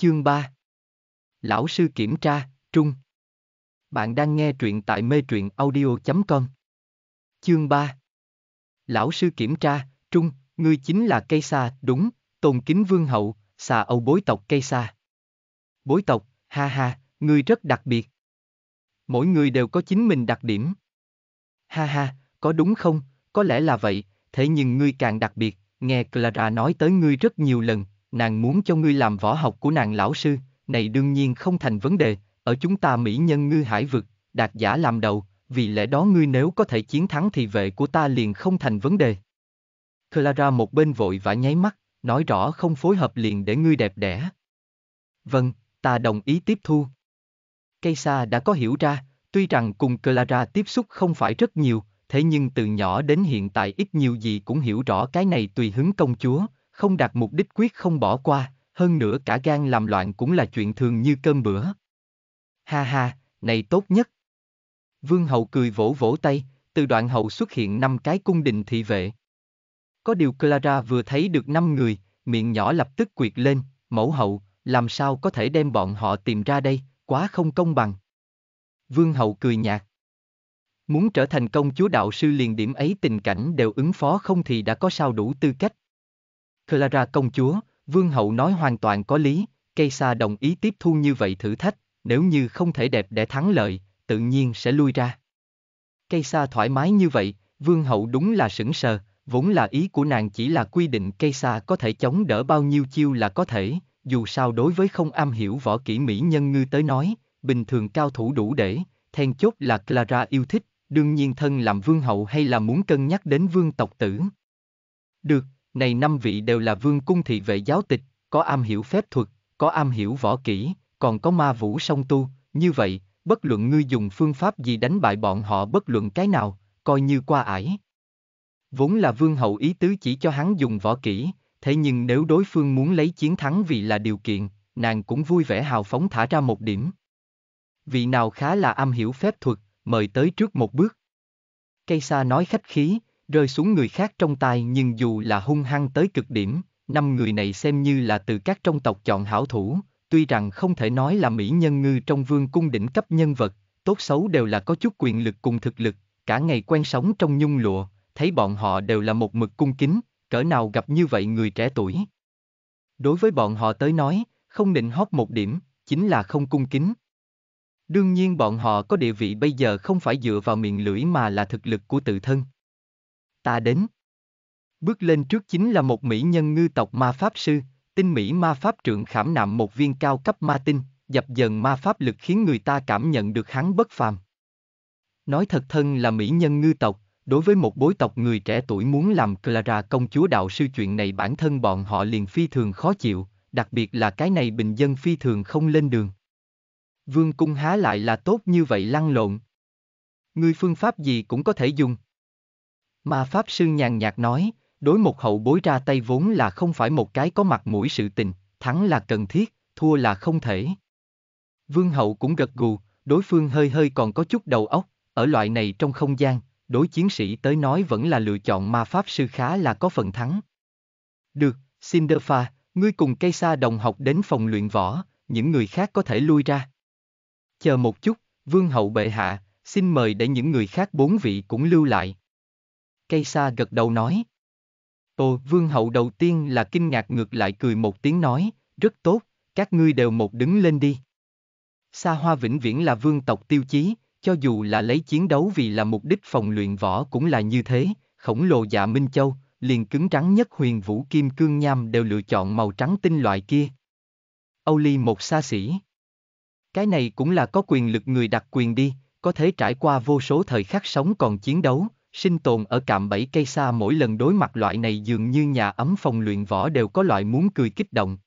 Chương 3 Lão sư kiểm tra, Trung Bạn đang nghe truyện tại mê truyện audio.com Chương 3 Lão sư kiểm tra, Trung, ngươi chính là cây sa, đúng, tôn kính vương hậu, xà âu bối tộc cây sa. Bối tộc, ha ha, ngươi rất đặc biệt. Mỗi người đều có chính mình đặc điểm. Ha ha, có đúng không, có lẽ là vậy, thế nhưng ngươi càng đặc biệt, nghe Clara nói tới ngươi rất nhiều lần, nàng muốn cho ngươi làm võ học của nàng lão sư, này đương nhiên không thành vấn đề, ở chúng ta mỹ nhân ngư hải vực, đạt giả làm đầu, vì lẽ đó ngươi nếu có thể chiến thắng thì vệ của ta liền không thành vấn đề. Clara một bên vội vã nháy mắt, nói rõ không phối hợp liền để ngươi đẹp đẽ. Vâng, ta đồng ý tiếp thu. Kaysa đã có hiểu ra, tuy rằng cùng Clara tiếp xúc không phải rất nhiều, thế nhưng từ nhỏ đến hiện tại ít nhiều gì cũng hiểu rõ cái này tùy hứng công chúa, không đạt mục đích quyết không bỏ qua, hơn nữa cả gan làm loạn cũng là chuyện thường như cơm bữa. Ha ha, này tốt nhất. Vương hậu cười vỗ vỗ tay, từ đoạn hậu xuất hiện năm cái cung đình thị vệ. Có điều Clara vừa thấy được năm người, miệng nhỏ lập tức quyệt lên, mẫu hậu, làm sao có thể đem bọn họ tìm ra đây, quá không công bằng. Vương hậu cười nhạt. Muốn trở thành công chúa đạo sư liền điểm ấy tình cảnh đều ứng phó không thì đã có sao đủ tư cách. Clara công chúa, vương hậu nói hoàn toàn có lý, cây đồng ý tiếp thu như vậy thử thách, nếu như không thể đẹp để thắng lợi, tự nhiên sẽ lui ra. Cây thoải mái như vậy, vương hậu đúng là sững sờ, vốn là ý của nàng chỉ là quy định cây có thể chống đỡ bao nhiêu chiêu là có thể, dù sao đối với không am hiểu võ kỹ mỹ nhân ngư tới nói, bình thường cao thủ đủ để, then chốt là Clara yêu thích, đương nhiên thân làm vương hậu hay là muốn cân nhắc đến vương tộc tử. Được, này năm vị đều là vương cung thị vệ giáo tịch, có am hiểu phép thuật, có am hiểu võ kỹ, còn có ma vũ song tu, như vậy, bất luận ngươi dùng phương pháp gì đánh bại bọn họ bất luận cái nào, coi như qua ải. Vốn là vương hậu ý tứ chỉ cho hắn dùng võ kỹ, thế nhưng nếu đối phương muốn lấy chiến thắng vì là điều kiện, nàng cũng vui vẻ hào phóng thả ra một điểm. Vị nào khá là am hiểu phép thuật, mời tới trước một bước. Cây sa nói khách khí, rơi xuống người khác trong tay nhưng dù là hung hăng tới cực điểm, năm người này xem như là từ các trong tộc chọn hảo thủ, tuy rằng không thể nói là mỹ nhân ngư trong vương cung đỉnh cấp nhân vật, tốt xấu đều là có chút quyền lực cùng thực lực, cả ngày quen sống trong nhung lụa, thấy bọn họ đều là một mực cung kính, cỡ nào gặp như vậy người trẻ tuổi. Đối với bọn họ tới nói, không định hót một điểm, chính là không cung kính. Đương nhiên bọn họ có địa vị bây giờ không phải dựa vào miệng lưỡi mà là thực lực của tự thân. Ta đến. Bước lên trước chính là một mỹ nhân ngư tộc ma pháp sư, tinh mỹ ma pháp trượng khảm nạm một viên cao cấp ma tinh, dập dần ma pháp lực khiến người ta cảm nhận được hắn bất phàm. Nói thật thân là mỹ nhân ngư tộc, đối với một bối tộc người trẻ tuổi muốn làm Clara công chúa đạo sư chuyện này bản thân bọn họ liền phi thường khó chịu, đặc biệt là cái này bình dân phi thường không lên đường. Vương cung há lại là tốt như vậy lăn lộn. Ngươi phương pháp gì cũng có thể dùng. Ma pháp sư nhàn nhạt nói, đối một hậu bối ra tay vốn là không phải một cái có mặt mũi sự tình, thắng là cần thiết, thua là không thể. Vương hậu cũng gật gù, đối phương hơi hơi còn có chút đầu óc, ở loại này trong không gian, đối chiến sĩ tới nói vẫn là lựa chọn ma pháp sư khá là có phần thắng. Được, Cinderpha, ngươi cùng cây sa đồng học đến phòng luyện võ, những người khác có thể lui ra. Chờ một chút, vương hậu bệ hạ, xin mời để những người khác bốn vị cũng lưu lại. Cây sa gật đầu nói. Ồ, vương hậu đầu tiên là kinh ngạc ngược lại cười một tiếng nói, rất tốt, các ngươi đều một đứng lên đi. Sa hoa vĩnh viễn là vương tộc tiêu chí, cho dù là lấy chiến đấu vì là mục đích phòng luyện võ cũng là như thế, khổng lồ dạ Minh Châu, liền cứng trắng nhất huyền vũ kim cương nham đều lựa chọn màu trắng tinh loại kia. Âu Ly một xa xỉ. Cái này cũng là có quyền lực người đặc quyền đi, có thể trải qua vô số thời khắc sống còn chiến đấu, sinh tồn ở cạm bẫy cây xa mỗi lần đối mặt loại này dường như nhà ấm phòng luyện võ đều có loại muốn cười kích động.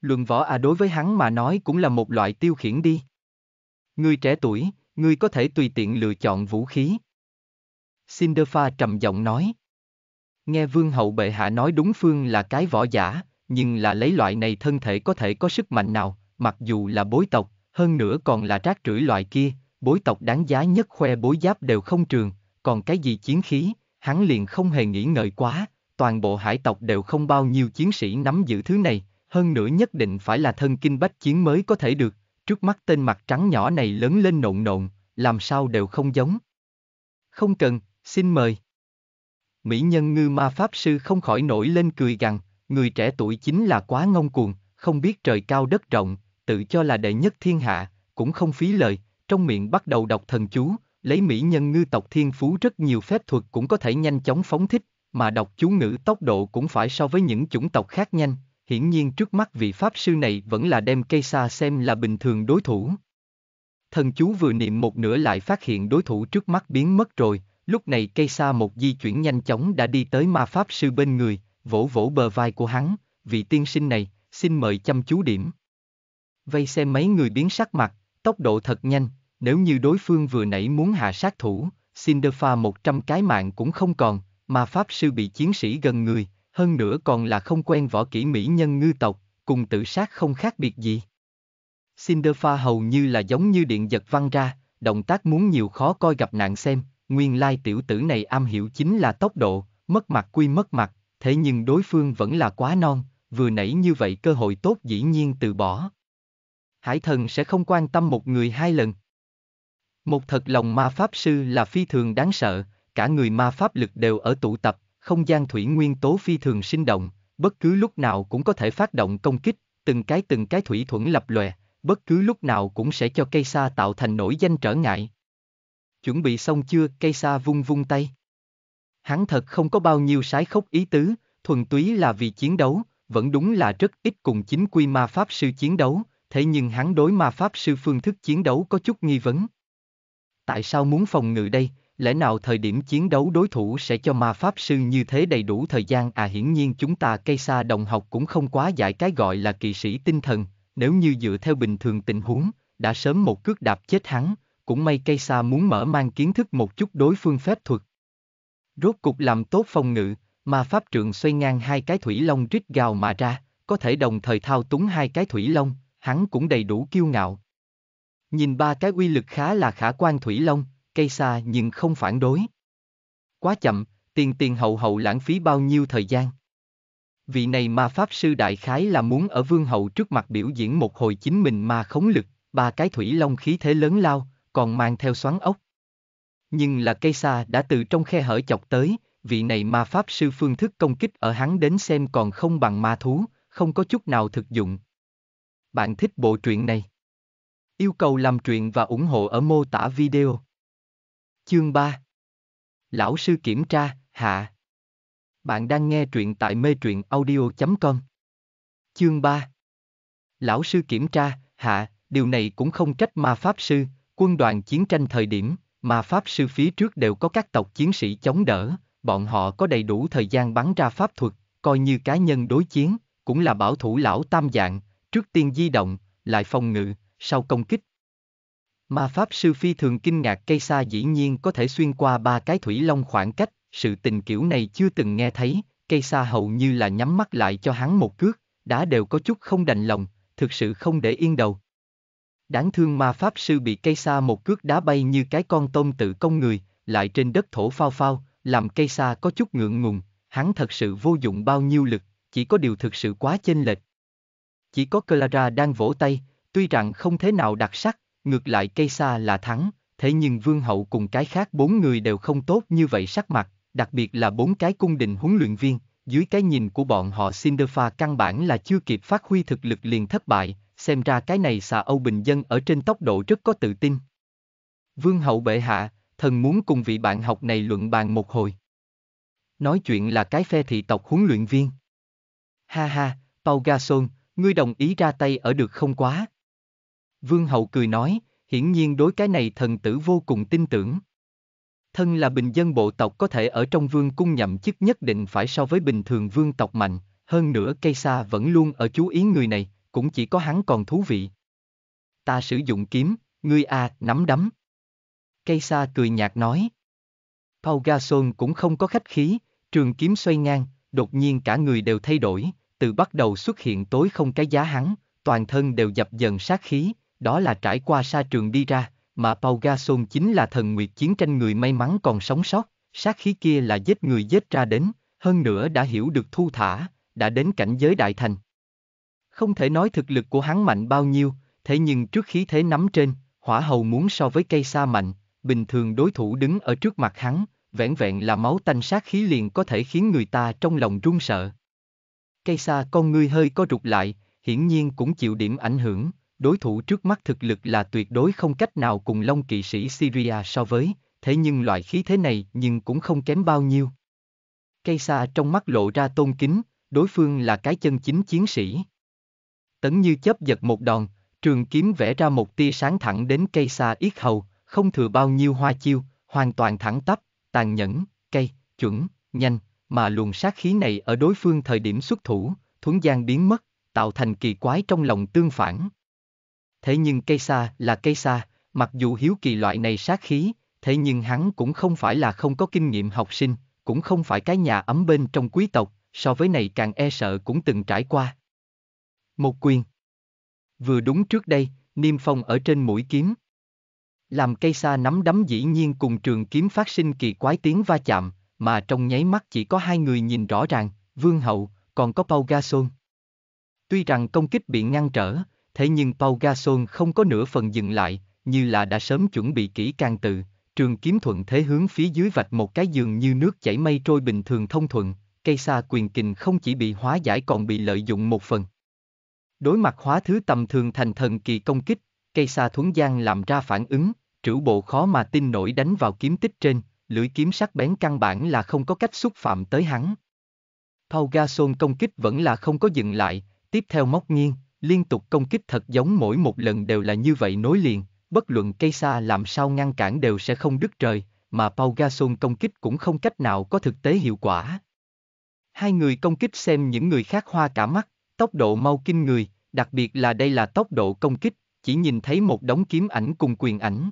Luận võ à đối với hắn mà nói cũng là một loại tiêu khiển đi. Người trẻ tuổi, ngươi có thể tùy tiện lựa chọn vũ khí. Cinderpha trầm giọng nói. Nghe vương hậu bệ hạ nói đúng phương là cái võ giả, nhưng là lấy loại này thân thể có thể có sức mạnh nào, mặc dù là bối tộc, hơn nữa còn là trác rưởi loại kia, bối tộc đáng giá nhất khoe bối giáp đều không trường, còn cái gì chiến khí, hắn liền không hề nghĩ ngợi quá, toàn bộ hải tộc đều không bao nhiêu chiến sĩ nắm giữ thứ này, hơn nữa nhất định phải là thân kinh bách chiến mới có thể được, trước mắt tên mặt trắng nhỏ này lớn lên nộn nộn, làm sao đều không giống. Không cần, xin mời. Mỹ nhân ngư ma pháp sư không khỏi nổi lên cười gằn, người trẻ tuổi chính là quá ngông cuồng, không biết trời cao đất rộng, tự cho là đệ nhất thiên hạ, cũng không phí lời, trong miệng bắt đầu đọc thần chú, lấy mỹ nhân ngư tộc thiên phú rất nhiều phép thuật cũng có thể nhanh chóng phóng thích, mà đọc chú ngữ tốc độ cũng phải so với những chủng tộc khác nhanh, hiển nhiên trước mắt vị pháp sư này vẫn là đem cây xa xem là bình thường đối thủ. Thần chú vừa niệm một nửa lại phát hiện đối thủ trước mắt biến mất rồi, lúc này cây xa một di chuyển nhanh chóng đã đi tới ma pháp sư bên người, vỗ vỗ bờ vai của hắn, vị tiên sinh này, xin mời chăm chú điểm. Vây xem mấy người biến sắc mặt, tốc độ thật nhanh, nếu như đối phương vừa nãy muốn hạ sát thủ, Cinderpha 100 cái mạng cũng không còn, mà pháp sư bị chiến sĩ gần người, hơn nữa còn là không quen võ kỹ mỹ nhân ngư tộc, cùng tự sát không khác biệt gì. Cinderpha hầu như là giống như điện giật văng ra, động tác muốn nhiều khó coi gặp nạn xem, nguyên lai tiểu tử này am hiểu chính là tốc độ, mất mặt quy mất mặt, thế nhưng đối phương vẫn là quá non, vừa nãy như vậy cơ hội tốt dĩ nhiên từ bỏ. Hải thần sẽ không quan tâm một người hai lần. Một thật lòng ma pháp sư là phi thường đáng sợ, cả người ma pháp lực đều ở tụ tập, không gian thủy nguyên tố phi thường sinh động, bất cứ lúc nào cũng có thể phát động công kích, từng cái từng cái thủy thuẫn lập lòe, bất cứ lúc nào cũng sẽ cho cây sa tạo thành nổi danh trở ngại. Chuẩn bị xong chưa, cây sa vung vung tay. Hắn thật không có bao nhiêu sái khốc ý tứ, thuần túy là vì chiến đấu, vẫn đúng là rất ít cùng chính quy ma pháp sư chiến đấu, thế nhưng hắn đối ma pháp sư phương thức chiến đấu có chút nghi vấn. Tại sao muốn phòng ngự đây, lẽ nào thời điểm chiến đấu đối thủ sẽ cho ma pháp sư như thế đầy đủ thời gian à hiển nhiên chúng ta cây xa đồng học cũng không quá giải cái gọi là kỵ sĩ tinh thần, nếu như dựa theo bình thường tình huống, đã sớm một cước đạp chết hắn, cũng may cây xa muốn mở mang kiến thức một chút đối phương phép thuật. Rốt cục làm tốt phòng ngự, ma pháp trượng xoay ngang hai cái thủy long rít gào mà ra, có thể đồng thời thao túng hai cái thủy long, hắn cũng đầy đủ kiêu ngạo. Nhìn ba cái uy lực khá là khả quan thủy long, cây xa nhưng không phản đối. Quá chậm, tiền tiền hậu hậu lãng phí bao nhiêu thời gian. Vị này ma pháp sư đại khái là muốn ở vương hậu trước mặt biểu diễn một hồi chính mình ma khống lực, ba cái thủy long khí thế lớn lao, còn mang theo xoắn ốc. Nhưng là cây xa đã từ trong khe hở chọc tới, vị này ma pháp sư phương thức công kích ở hắn đến xem còn không bằng ma thú, không có chút nào thực dụng. Bạn thích bộ truyện này? Yêu cầu làm truyện và ủng hộ ở mô tả video. Chương 3 Lão sư kiểm tra, hạ. Bạn đang nghe truyện tại mê truyện audio.com. Chương 3 Lão sư kiểm tra, hạ, điều này cũng không trách ma pháp sư, quân đoàn chiến tranh thời điểm, ma pháp sư phía trước đều có các tộc chiến sĩ chống đỡ, bọn họ có đầy đủ thời gian bắn ra pháp thuật, coi như cá nhân đối chiến, cũng là bảo thủ lão tam dạng, trước tiên di động, lại phòng ngự, sau công kích. Ma Pháp Sư Phi thường kinh ngạc cây xa dĩ nhiên có thể xuyên qua ba cái thủy long khoảng cách, sự tình kiểu này chưa từng nghe thấy, cây xa hầu như là nhắm mắt lại cho hắn một cước, đá đều có chút không đành lòng, thực sự không để yên đầu. Đáng thương ma Pháp Sư bị cây xa một cước đá bay như cái con tôm tự công người, lại trên đất thổ phao phao, làm cây xa có chút ngượng ngùng, hắn thật sự vô dụng bao nhiêu lực, chỉ có điều thực sự quá chênh lệch. Chỉ có Clara đang vỗ tay, tuy rằng không thế nào đặc sắc, ngược lại cây xa là thắng, thế nhưng vương hậu cùng cái khác bốn người đều không tốt như vậy sắc mặt, đặc biệt là bốn cái cung đình huấn luyện viên, dưới cái nhìn của bọn họ Cinderpha căn bản là chưa kịp phát huy thực lực liền thất bại, xem ra cái này xà Âu Bình Dân ở trên tốc độ rất có tự tin. Vương hậu bệ hạ, thần muốn cùng vị bạn học này luận bàn một hồi. Nói chuyện là cái phe thị tộc huấn luyện viên. Ha ha, Pau Gasol, ngươi đồng ý ra tay ở được không quá. Vương hậu cười nói, hiển nhiên đối cái này thần tử vô cùng tin tưởng. Thân là bình dân bộ tộc có thể ở trong vương cung nhậm chức nhất định phải so với bình thường vương tộc mạnh, hơn nữa cây sa vẫn luôn ở chú ý người này, cũng chỉ có hắn còn thú vị. Ta sử dụng kiếm, ngươi a nắm đấm. Cây sa cười nhạt nói. Paul Gasol cũng không có khách khí, trường kiếm xoay ngang, đột nhiên cả người đều thay đổi, từ bắt đầu xuất hiện tối không cái giá hắn, toàn thân đều dập dần sát khí, đó là trải qua sa trường đi ra, mà Pau Gasol chính là thần nguyệt chiến tranh người may mắn còn sống sót, sát khí kia là giết người giết ra đến, hơn nữa đã hiểu được thu thả, đã đến cảnh giới đại thành. Không thể nói thực lực của hắn mạnh bao nhiêu, thế nhưng trước khí thế nắm trên, hỏa hầu muốn so với cây sa mạnh, bình thường đối thủ đứng ở trước mặt hắn, vẻn vẹn là máu tanh sát khí liền có thể khiến người ta trong lòng run sợ. Cây sa con ngươi hơi co rụt lại, hiển nhiên cũng chịu điểm ảnh hưởng, đối thủ trước mắt thực lực là tuyệt đối không cách nào cùng Long kỵ sĩ Syria so với, thế nhưng loại khí thế này nhưng cũng không kém bao nhiêu. Cây xa trong mắt lộ ra tôn kính, đối phương là cái chân chính chiến sĩ. Tấn như chớp giật một đòn, trường kiếm vẽ ra một tia sáng thẳng đến cây xa yết hầu, không thừa bao nhiêu hoa chiêu, hoàn toàn thẳng tắp, tàn nhẫn, cây, chuẩn, nhanh, mà luồng sát khí này ở đối phương thời điểm xuất thủ, thuấn gian biến mất, tạo thành kỳ quái trong lòng tương phản. Thế nhưng cây xa là cây xa, mặc dù hiếu kỳ loại này sát khí, thế nhưng hắn cũng không phải là không có kinh nghiệm học sinh, cũng không phải cái nhà ấm bên trong quý tộc, so với này càng e sợ cũng từng trải qua. Một quyền. Vừa đúng trước đây, niêm phong ở trên mũi kiếm. Làm cây xa nắm đấm dĩ nhiên cùng trường kiếm phát sinh kỳ quái tiếng va chạm, mà trong nháy mắt chỉ có hai người nhìn rõ ràng, Vương Hậu, còn có Pau Gasol. Tuy rằng công kích bị ngăn trở, thế nhưng Pau Gasol không có nửa phần dừng lại, như là đã sớm chuẩn bị kỹ càng tự, trường kiếm thuận thế hướng phía dưới vạch một cái giường như nước chảy mây trôi bình thường thông thuận, cây sa quyền kình không chỉ bị hóa giải còn bị lợi dụng một phần. Đối mặt hóa thứ tầm thường thành thần kỳ công kích, cây sa thuấn gian làm ra phản ứng, trữ bộ khó mà tin nổi đánh vào kiếm tích trên, lưỡi kiếm sắc bén căn bản là không có cách xúc phạm tới hắn. Pau Gasol công kích vẫn là không có dừng lại, tiếp theo móc nghiêng, liên tục công kích thật giống mỗi một lần đều là như vậy nối liền, bất luận cây xa làm sao ngăn cản đều sẽ không đứt trời, mà Pau Gasol công kích cũng không cách nào có thực tế hiệu quả. Hai người công kích xem những người khác hoa cả mắt, tốc độ mau kinh người, đặc biệt là đây là tốc độ công kích, chỉ nhìn thấy một đống kiếm ảnh cùng quyền ảnh.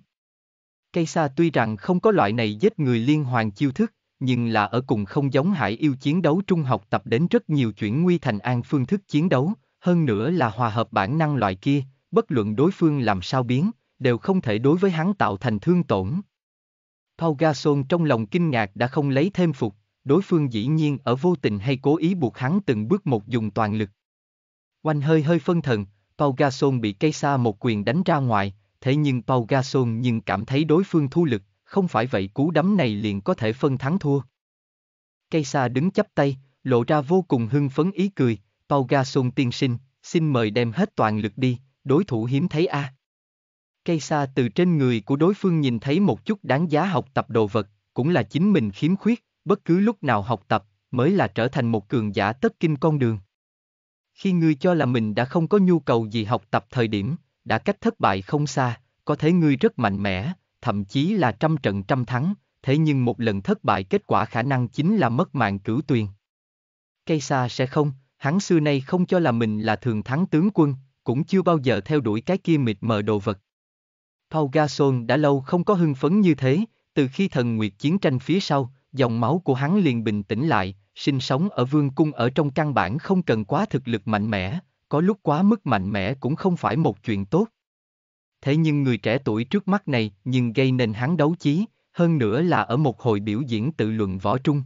Cây xa tuy rằng không có loại này giết người liên hoàn chiêu thức, nhưng là ở cùng không giống hải yêu chiến đấu trung học tập đến rất nhiều chuyển nguy thành an phương thức chiến đấu, hơn nữa là hòa hợp bản năng loại kia, bất luận đối phương làm sao biến, đều không thể đối với hắn tạo thành thương tổn. paul Gasol trong lòng kinh ngạc đã không lấy thêm phục, đối phương dĩ nhiên ở vô tình hay cố ý buộc hắn từng bước một dùng toàn lực. Oanh hơi hơi phân thần, paul Gasol bị cây xa một quyền đánh ra ngoài, thế nhưng paul Gasol nhưng cảm thấy đối phương thu lực, không phải vậy cú đấm này liền có thể phân thắng thua. Cây xa đứng chắp tay, lộ ra vô cùng hưng phấn ý cười, Pau Gasol tiên sinh, xin mời đem hết toàn lực đi, đối thủ hiếm thấy a. Cây xa từ trên người của đối phương nhìn thấy một chút đáng giá học tập đồ vật, cũng là chính mình khiếm khuyết, bất cứ lúc nào học tập, mới là trở thành một cường giả tất kinh con đường. Khi ngươi cho là mình đã không có nhu cầu gì học tập thời điểm, đã cách thất bại không xa, có thể ngươi rất mạnh mẽ, thậm chí là trăm trận trăm thắng, thế nhưng một lần thất bại kết quả khả năng chính là mất mạng cửu tuyền. Cây xa sẽ không, hắn xưa nay không cho là mình là thường thắng tướng quân, cũng chưa bao giờ theo đuổi cái kia mịt mờ đồ vật. Paul Gasol đã lâu không có hưng phấn như thế, từ khi thần nguyệt chiến tranh phía sau, dòng máu của hắn liền bình tĩnh lại, sinh sống ở vương cung ở trong căn bản không cần quá thực lực mạnh mẽ, có lúc quá mức mạnh mẽ cũng không phải một chuyện tốt. Thế nhưng người trẻ tuổi trước mắt này nhưng gây nên hắn đấu chí, hơn nữa là ở một hồi biểu diễn tự luận võ trung.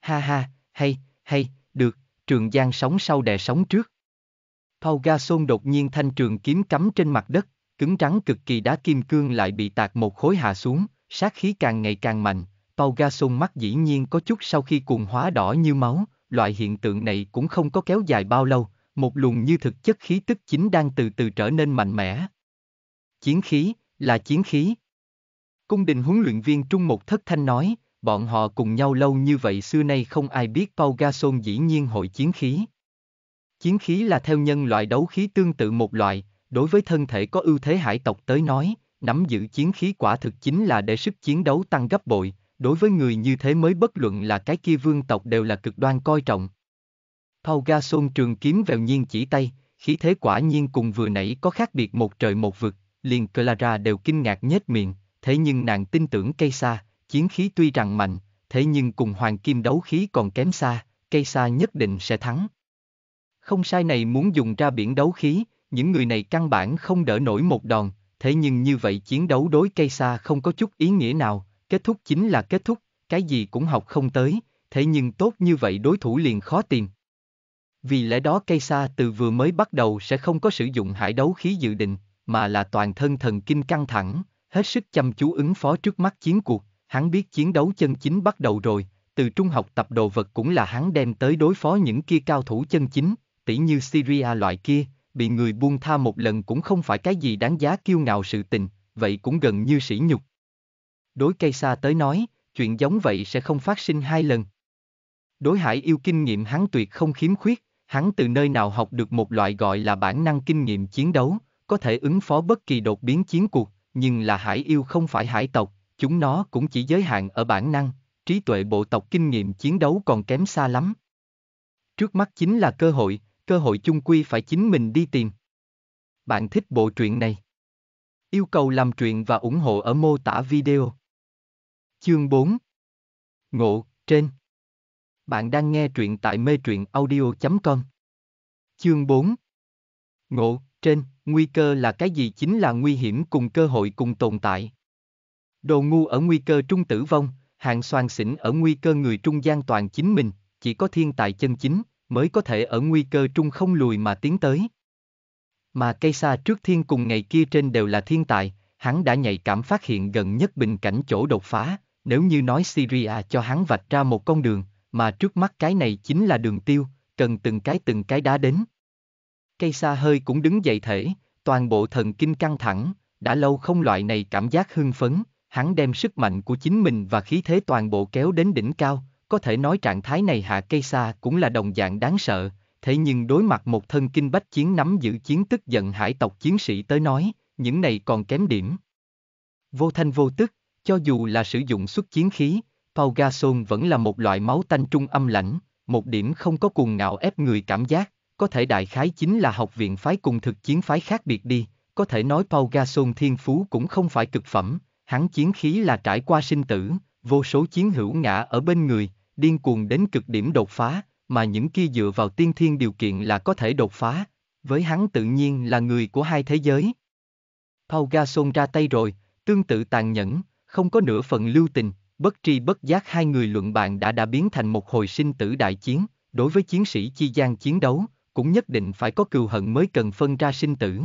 Ha ha, hay, hay, được, trường giang sóng sau đè sóng trước. Paul Gasol đột nhiên thanh trường kiếm cắm trên mặt đất, cứng trắng cực kỳ đá kim cương lại bị tạc một khối hạ xuống, sát khí càng ngày càng mạnh, Paul Gasol mắt dĩ nhiên có chút sau khi cuồng hóa đỏ như máu, loại hiện tượng này cũng không có kéo dài bao lâu, một luồng như thực chất khí tức chính đang từ từ trở nên mạnh mẽ. Chiến khí, là chiến khí. Cung đình huấn luyện viên Trung một thất thanh nói, bọn họ cùng nhau lâu như vậy xưa nay không ai biết Paul Gasol dĩ nhiên hội chiến khí. Chiến khí là theo nhân loại đấu khí tương tự một loại, đối với thân thể có ưu thế hải tộc tới nói, nắm giữ chiến khí quả thực chính là để sức chiến đấu tăng gấp bội, đối với người như thế mới bất luận là cái kia vương tộc đều là cực đoan coi trọng. Paul Gasol trường kiếm vèo nhiên chỉ tay, khí thế quả nhiên cùng vừa nãy có khác biệt một trời một vực, liền Clara đều kinh ngạc nhếch miệng, thế nhưng nàng tin tưởng cây xa, chiến khí tuy rằng mạnh, thế nhưng cùng hoàng kim đấu khí còn kém xa, cây xa nhất định sẽ thắng. Không sai này muốn dùng ra biển đấu khí, những người này căn bản không đỡ nổi một đòn, thế nhưng như vậy chiến đấu đối cây xa không có chút ý nghĩa nào, kết thúc chính là kết thúc, cái gì cũng học không tới, thế nhưng tốt như vậy đối thủ liền khó tìm. Vì lẽ đó cây sa từ vừa mới bắt đầu sẽ không có sử dụng hải đấu khí dự định, mà là toàn thân thần kinh căng thẳng, hết sức chăm chú ứng phó trước mắt chiến cuộc, hắn biết chiến đấu chân chính bắt đầu rồi, từ trung học tập đồ vật cũng là hắn đem tới đối phó những kia cao thủ chân chính, tỷ như Syria loại kia, bị người buông tha một lần cũng không phải cái gì đáng giá kiêu ngạo sự tình, vậy cũng gần như sỉ nhục. Đối cây xa tới nói, chuyện giống vậy sẽ không phát sinh hai lần. Đối hải yêu kinh nghiệm hắn tuyệt không khiếm khuyết, hắn từ nơi nào học được một loại gọi là bản năng kinh nghiệm chiến đấu, có thể ứng phó bất kỳ đột biến chiến cuộc, nhưng là hải yêu không phải hải tộc, chúng nó cũng chỉ giới hạn ở bản năng, trí tuệ bộ tộc kinh nghiệm chiến đấu còn kém xa lắm. Trước mắt chính là cơ hội, cơ hội chung quy phải chính mình đi tìm. Bạn thích bộ truyện này? Yêu cầu làm truyện và ủng hộ ở mô tả video. Chương 4 Ngộ, trên Bạn đang nghe truyện tại mê truyện audio.com Chương 4 Ngộ, trên, nguy cơ là cái gì chính là nguy hiểm cùng cơ hội cùng tồn tại. Đồ ngu ở nguy cơ trung tử vong, hạng xoan xỉn ở nguy cơ người trung gian toàn chính mình, chỉ có thiên tài chân chính, mới có thể ở nguy cơ trung không lùi mà tiến tới. Mà cây xa trước thiên cùng ngày kia trên đều là thiên tài, hắn đã nhạy cảm phát hiện gần nhất bình cảnh chỗ đột phá, nếu như nói Syria cho hắn vạch ra một con đường, mà trước mắt cái này chính là đường tiêu, cần từng cái từng cái đá đến. Cây xa hơi cũng đứng dậy thể, toàn bộ thần kinh căng thẳng, đã lâu không loại này cảm giác hưng phấn, hắn đem sức mạnh của chính mình và khí thế toàn bộ kéo đến đỉnh cao, có thể nói trạng thái này hạ cây xa cũng là đồng dạng đáng sợ, thế nhưng đối mặt một thân kinh bách chiến nắm giữ chiến tức giận hải tộc chiến sĩ tới nói, những này còn kém điểm. Vô thanh vô tức, cho dù là sử dụng xuất chiến khí, Pau Gasol vẫn là một loại máu tanh trung âm lãnh, một điểm không có cuồng ngạo ép người cảm giác, có thể đại khái chính là học viện phái cùng thực chiến phái khác biệt đi, có thể nói Pau Gasol thiên phú cũng không phải cực phẩm, hắn chiến khí là trải qua sinh tử, vô số chiến hữu ngã ở bên người, điên cuồng đến cực điểm đột phá, mà những kia dựa vào tiên thiên điều kiện là có thể đột phá, với hắn tự nhiên là người của hai thế giới. Paul Gasol ra tay rồi, tương tự tàn nhẫn, không có nửa phần lưu tình, bất tri bất giác hai người luận bàn đã đã biến thành một hồi sinh tử đại chiến, đối với chiến sĩ chi gian chiến đấu, cũng nhất định phải có cừu hận mới cần phân ra sinh tử.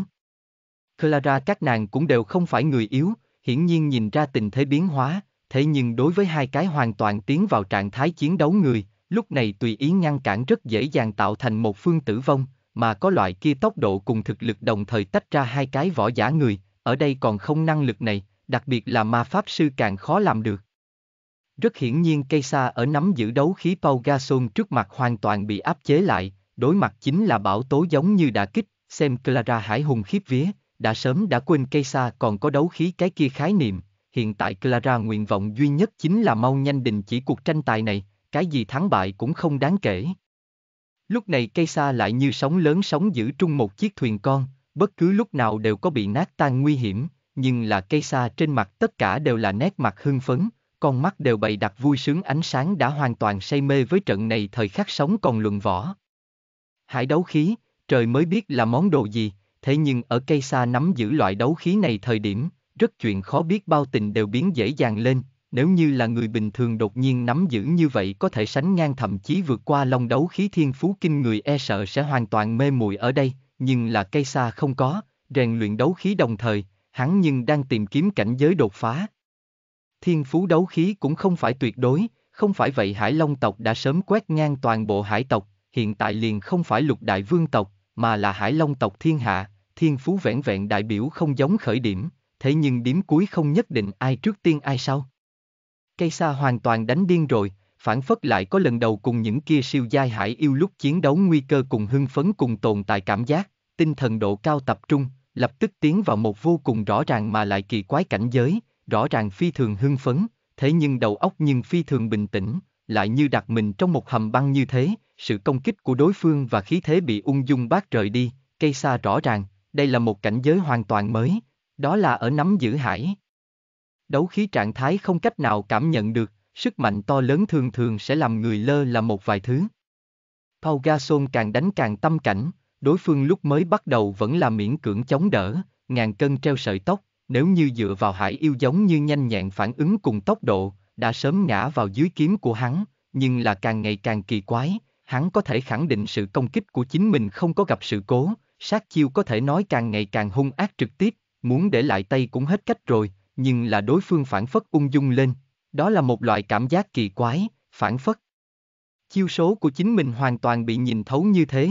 Clara các nàng cũng đều không phải người yếu, hiển nhiên nhìn ra tình thế biến hóa, thế nhưng đối với hai cái hoàn toàn tiến vào trạng thái chiến đấu người, lúc này tùy ý ngăn cản rất dễ dàng tạo thành một phương tử vong, mà có loại kia tốc độ cùng thực lực đồng thời tách ra hai cái võ giả người, ở đây còn không năng lực này, đặc biệt là ma pháp sư càng khó làm được. Rất hiển nhiên cây xa ở nắm giữ đấu khí Pau Gasol trước mặt hoàn toàn bị áp chế lại, đối mặt chính là bảo tố giống như đà kích, xem Clara hải hùng khiếp vía, đã sớm đã quên cây xa còn có đấu khí cái kia khái niệm, hiện tại Clara nguyện vọng duy nhất chính là mau nhanh đình chỉ cuộc tranh tài này, cái gì thắng bại cũng không đáng kể. Lúc này cây xa lại như sóng lớn sóng giữ trung một chiếc thuyền con, bất cứ lúc nào đều có bị nát tan nguy hiểm, nhưng là cây xa trên mặt tất cả đều là nét mặt hưng phấn, con mắt đều bày đặt vui sướng ánh sáng đã hoàn toàn say mê với trận này thời khắc sống còn luận võ. Hải đấu khí, trời mới biết là món đồ gì, thế nhưng ở cây xa nắm giữ loại đấu khí này thời điểm, rất chuyện khó biết bao tình đều biến dễ dàng lên, nếu như là người bình thường đột nhiên nắm giữ như vậy có thể sánh ngang thậm chí vượt qua long đấu khí thiên phú kinh người e sợ sẽ hoàn toàn mê muội ở đây, nhưng là cây xa không có, rèn luyện đấu khí đồng thời, hắn nhưng đang tìm kiếm cảnh giới đột phá. Thiên phú đấu khí cũng không phải tuyệt đối, không phải vậy Hải Long tộc đã sớm quét ngang toàn bộ hải tộc, hiện tại liền không phải lục đại vương tộc, mà là Hải Long tộc thiên hạ, thiên phú vẹn vẹn đại biểu không giống khởi điểm, thế nhưng điểm cuối không nhất định ai trước tiên ai sau. Cây xa hoàn toàn đánh điên rồi, phản phất lại có lần đầu cùng những kia siêu giai hải yêu lúc chiến đấu nguy cơ cùng hưng phấn cùng tồn tại cảm giác, tinh thần độ cao tập trung, lập tức tiến vào một vô cùng rõ ràng mà lại kỳ quái cảnh giới, rõ ràng phi thường hưng phấn, thế nhưng đầu óc nhưng phi thường bình tĩnh, lại như đặt mình trong một hầm băng như thế, sự công kích của đối phương và khí thế bị ung dung bát rời đi, cây xa rõ ràng, đây là một cảnh giới hoàn toàn mới, đó là ở nắm giữ hải. Đấu khí trạng thái không cách nào cảm nhận được, sức mạnh to lớn thường thường sẽ làm người lơ là một vài thứ. Pau Gasol càng đánh càng tâm cảnh, đối phương lúc mới bắt đầu vẫn là miễn cưỡng chống đỡ, ngàn cân treo sợi tóc, nếu như dựa vào hải yêu giống như nhanh nhẹn phản ứng cùng tốc độ, đã sớm ngã vào dưới kiếm của hắn, nhưng là càng ngày càng kỳ quái, hắn có thể khẳng định sự công kích của chính mình không có gặp sự cố, sát chiêu có thể nói càng ngày càng hung ác trực tiếp, muốn để lại tay cũng hết cách rồi, nhưng là đối phương phản phất ung dung lên, đó là một loại cảm giác kỳ quái, phản phất. Chiêu số của chính mình hoàn toàn bị nhìn thấu như thế.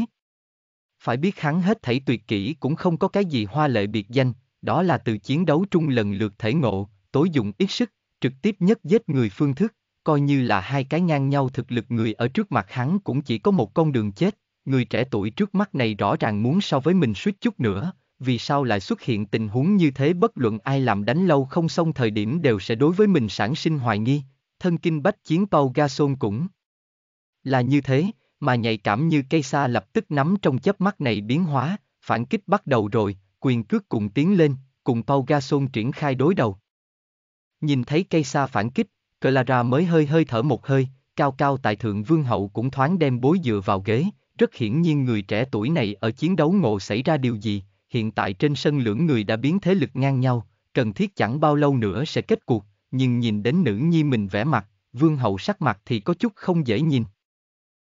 Phải biết hắn hết thảy tuyệt kỹ cũng không có cái gì hoa lệ biệt danh, đó là từ chiến đấu trung lần lượt thể ngộ, tối dụng ít sức, trực tiếp nhất giết người phương thức, coi như là hai cái ngang nhau thực lực người ở trước mặt hắn cũng chỉ có một con đường chết, người trẻ tuổi trước mắt này rõ ràng muốn so với mình suýt chút nữa, vì sao lại xuất hiện tình huống như thế bất luận ai làm đánh lâu không xong thời điểm đều sẽ đối với mình sản sinh hoài nghi, thân kinh bách chiến Paul Gasol cũng là như thế, mà nhạy cảm như cây xa lập tức nắm trong chớp mắt này biến hóa, phản kích bắt đầu rồi, quyền cước cùng tiến lên, cùng Paul Gasol triển khai đối đầu. Nhìn thấy cây xa phản kích, Clara mới hơi hơi thở một hơi, cao cao tại thượng vương hậu cũng thoáng đem bối dựa vào ghế, rất hiển nhiên người trẻ tuổi này ở chiến đấu ngộ xảy ra điều gì, hiện tại trên sân lưỡng người đã biến thế lực ngang nhau, cần thiết chẳng bao lâu nữa sẽ kết cuộc, nhưng nhìn đến nữ nhi mình vẻ mặt, vương hậu sắc mặt thì có chút không dễ nhìn.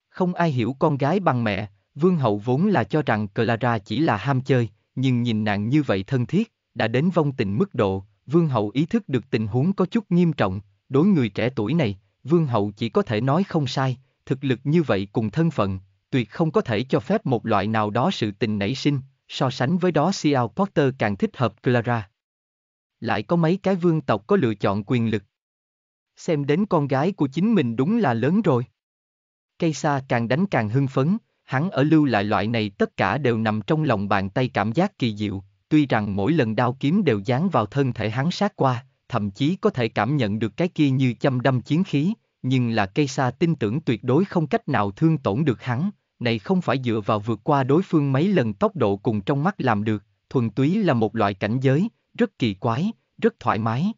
Không ai hiểu con gái bằng mẹ, vương hậu vốn là cho rằng Clara chỉ là ham chơi, nhưng nhìn nàng như vậy thân thiết, đã đến vong tình mức độ, vương hậu ý thức được tình huống có chút nghiêm trọng, đối người trẻ tuổi này, vương hậu chỉ có thể nói không sai, thực lực như vậy cùng thân phận, tuyệt không có thể cho phép một loại nào đó sự tình nảy sinh, so sánh với đó Seal Potter càng thích hợp Clara. Lại có mấy cái vương tộc có lựa chọn quyền lực. Xem đến con gái của chính mình đúng là lớn rồi. Cây xa càng đánh càng hưng phấn, hắn ở lưu lại loại này tất cả đều nằm trong lòng bàn tay cảm giác kỳ diệu, tuy rằng mỗi lần đao kiếm đều dán vào thân thể hắn sát qua, thậm chí có thể cảm nhận được cái kia như châm đâm chiến khí, nhưng là cây xa tin tưởng tuyệt đối không cách nào thương tổn được hắn, này không phải dựa vào vượt qua đối phương mấy lần tốc độ cùng trong mắt làm được, thuần túy là một loại cảnh giới, rất kỳ quái, rất thoải mái.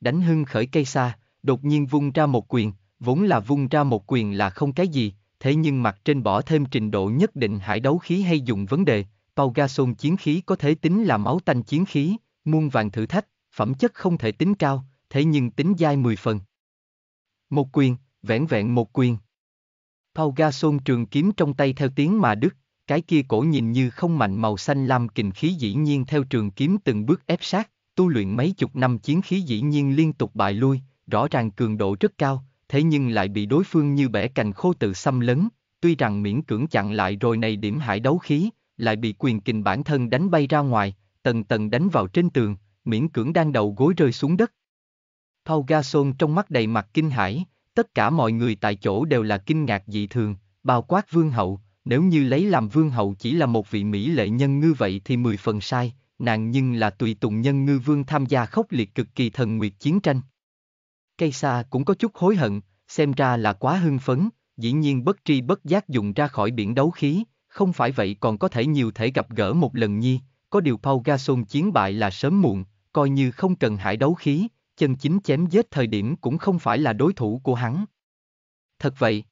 Đánh hưng khởi cây xa, đột nhiên vung ra một quyền, vốn là vung ra một quyền là không cái gì, thế nhưng mặt trên bỏ thêm trình độ nhất định hải đấu khí hay dùng vấn đề, Pau Gasol chiến khí có thể tính là máu tanh chiến khí, muôn vàng thử thách, phẩm chất không thể tính cao, thế nhưng tính dai 10 phần. Một quyền, vẹn vẹn một quyền. Pau Gasol trường kiếm trong tay theo tiếng mà đứt, cái kia cổ nhìn như không mạnh màu xanh lam kình khí dĩ nhiên theo trường kiếm từng bước ép sát, tu luyện mấy chục năm chiến khí dĩ nhiên liên tục bại lui, rõ ràng cường độ rất cao, thế nhưng lại bị đối phương như bẻ cành khô tự xâm lấn, tuy rằng miễn cưỡng chặn lại rồi này điểm hải đấu khí, lại bị quyền kình bản thân đánh bay ra ngoài, tầng tầng đánh vào trên tường, miễn cưỡng đang đầu gối rơi xuống đất. Paul Gasol trong mắt đầy mặt kinh hãi, tất cả mọi người tại chỗ đều là kinh ngạc dị thường, bao quát vương hậu, nếu như lấy làm vương hậu chỉ là một vị mỹ lệ nhân ngư vậy thì mười phần sai, nàng nhưng là tùy tùng nhân ngư vương tham gia khốc liệt cực kỳ thần nguyệt chiến tranh. Cây xa cũng có chút hối hận, xem ra là quá hưng phấn, dĩ nhiên bất tri bất giác dùng ra khỏi biển đấu khí, không phải vậy còn có thể nhiều thể gặp gỡ một lần nhi, có điều Paul Gasol chiến bại là sớm muộn, coi như không cần hải đấu khí, chân chính chém giết thời điểm cũng không phải là đối thủ của hắn. Thật vậy.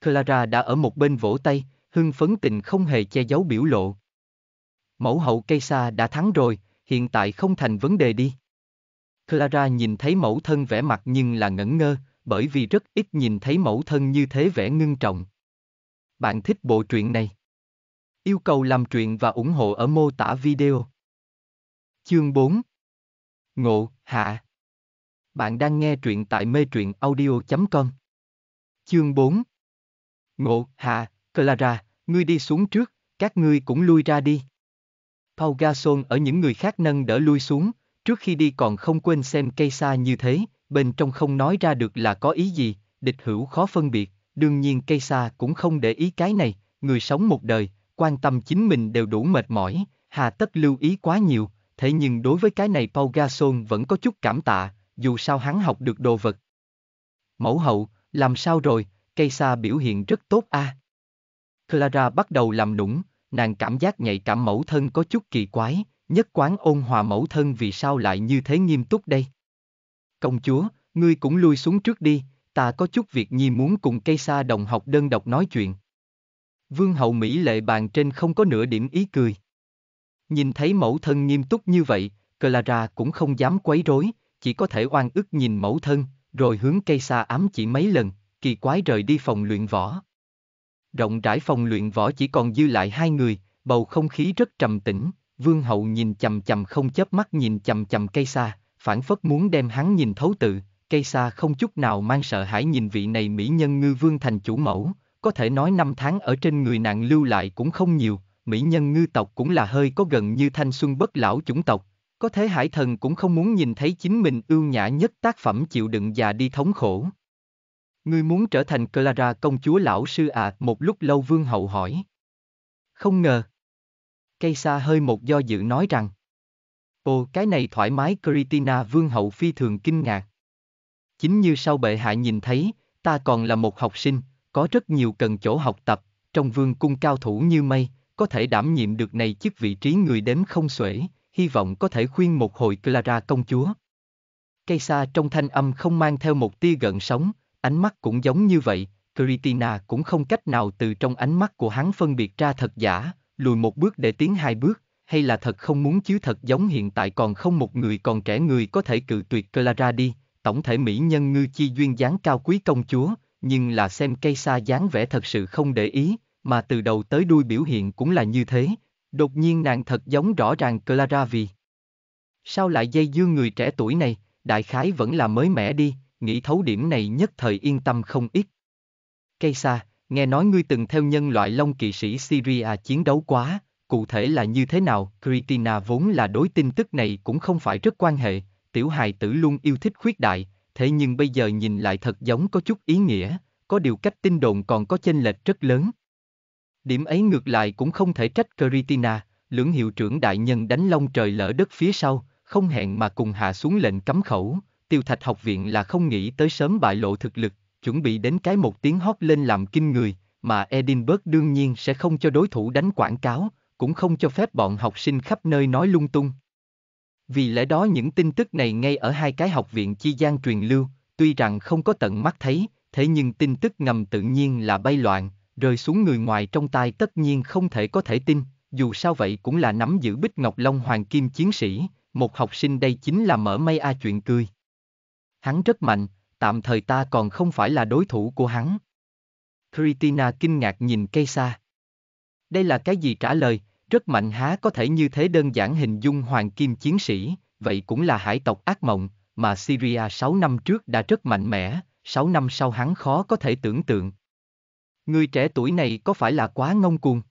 Clara đã ở một bên vỗ tay, hưng phấn tình không hề che giấu biểu lộ. Mẫu hậu cây xa đã thắng rồi, hiện tại không thành vấn đề đi. Clara nhìn thấy mẫu thân vẻ mặt nhưng là ngẩn ngơ, bởi vì rất ít nhìn thấy mẫu thân như thế vẻ ngưng trọng. Bạn thích bộ truyện này? Yêu cầu làm truyện và ủng hộ ở mô tả video. Chương 4 Ngộ, Hạ bạn đang nghe truyện tại mê truyện audio.com Chương 4 Ngộ, Hạ, Clara, ngươi đi xuống trước, các ngươi cũng lui ra đi. Paul Gasol ở những người khác nâng đỡ lui xuống, trước khi đi còn không quên xem cây xa như thế, bên trong không nói ra được là có ý gì, địch hữu khó phân biệt, đương nhiên cây xa cũng không để ý cái này, người sống một đời, quan tâm chính mình đều đủ mệt mỏi, hà tất lưu ý quá nhiều, thế nhưng đối với cái này Paul Gasol vẫn có chút cảm tạ, dù sao hắn học được đồ vật. Mẫu hậu, làm sao rồi, cây xa biểu hiện rất tốt a. Clara bắt đầu làm nũng, nàng cảm giác nhạy cảm mẫu thân có chút kỳ quái, nhất quán ôn hòa mẫu thân vì sao lại như thế nghiêm túc đây. Công chúa, ngươi cũng lui xuống trước đi, ta có chút việc nhi muốn cùng cây xa đồng học đơn độc nói chuyện. Vương hậu Mỹ lệ bàn trên không có nửa điểm ý cười. Nhìn thấy mẫu thân nghiêm túc như vậy, Clara cũng không dám quấy rối, chỉ có thể oan ức nhìn mẫu thân, rồi hướng cây xa ám chỉ mấy lần, kỳ quái rời đi phòng luyện võ. Rộng rãi phòng luyện võ chỉ còn dư lại hai người, bầu không khí rất trầm tĩnh, vương hậu nhìn chầm chầm không chớp mắt nhìn chầm chầm cây xa, phản phất muốn đem hắn nhìn thấu tự, cây xa không chút nào mang sợ hãi nhìn vị này mỹ nhân ngư vương thành chủ mẫu, có thể nói năm tháng ở trên người nàng lưu lại cũng không nhiều, mỹ nhân ngư tộc cũng là hơi có gần như thanh xuân bất lão chủng tộc, có thế hải thần cũng không muốn nhìn thấy chính mình ưu nhã nhất tác phẩm chịu đựng già đi thống khổ. Ngươi muốn trở thành Clara công chúa lão sư à, một lúc lâu vương hậu hỏi. Không ngờ. Cây xa hơi một do dự nói rằng. Ồ, cái này thoải mái Kritina vương hậu phi thường kinh ngạc. Chính như sau bệ hạ nhìn thấy, ta còn là một học sinh, có rất nhiều cần chỗ học tập, trong vương cung cao thủ như mây, có thể đảm nhiệm được này chức vị trí người đếm không xuể, hy vọng có thể khuyên một hồi Clara công chúa. Cây xa trong thanh âm không mang theo một tia gợn sóng, ánh mắt cũng giống như vậy, Kritina cũng không cách nào từ trong ánh mắt của hắn phân biệt ra thật giả, lùi một bước để tiến hai bước, hay là thật không muốn chứ thật giống hiện tại còn không một người còn trẻ người có thể cự tuyệt Clara đi, tổng thể mỹ nhân ngư chi duyên dáng cao quý công chúa, nhưng là xem cây xa dáng vẻ thật sự không để ý, mà từ đầu tới đuôi biểu hiện cũng là như thế, đột nhiên nàng thật giống rõ ràng Clara vì. Sao lại dây dưa người trẻ tuổi này, đại khái vẫn là mới mẻ đi, nghĩ thấu điểm này nhất thời yên tâm không ít. Cây xa, nghe nói ngươi từng theo nhân loại long kỵ sĩ Syria chiến đấu quá, cụ thể là như thế nào, Kritina vốn là đối tin tức này cũng không phải rất quan hệ, tiểu hài tử luôn yêu thích khuyết đại, thế nhưng bây giờ nhìn lại thật giống có chút ý nghĩa, có điều cách tin đồn còn có chênh lệch rất lớn. Điểm ấy ngược lại cũng không thể trách Kritina, lưỡng hiệu trưởng đại nhân đánh long trời lỡ đất phía sau, không hẹn mà cùng hạ xuống lệnh cấm khẩu, tiêu thạch học viện là không nghĩ tới sớm bại lộ thực lực, chuẩn bị đến cái một tiếng hót lên làm kinh người, mà Edinburgh đương nhiên sẽ không cho đối thủ đánh quảng cáo, cũng không cho phép bọn học sinh khắp nơi nói lung tung. Vì lẽ đó những tin tức này ngay ở hai cái học viện chi gian truyền lưu, tuy rằng không có tận mắt thấy, thế nhưng tin tức ngầm tự nhiên là bay loạn, rơi xuống người ngoài trong tai tất nhiên không thể có thể tin, dù sao vậy cũng là nắm giữ Bích Ngọc Long Hoàng Kim Chiến Sĩ, một học sinh đây chính là mở may a chuyện cười. Hắn rất mạnh, tạm thời ta còn không phải là đối thủ của hắn. Kritina kinh ngạc nhìn cây xa. Đây là cái gì trả lời, rất mạnh há có thể như thế đơn giản hình dung hoàng kim chiến sĩ, vậy cũng là hải tộc ác mộng, mà Syria 6 năm trước đã rất mạnh mẽ, 6 năm sau hắn khó có thể tưởng tượng. Người trẻ tuổi này có phải là quá ngông cuồng?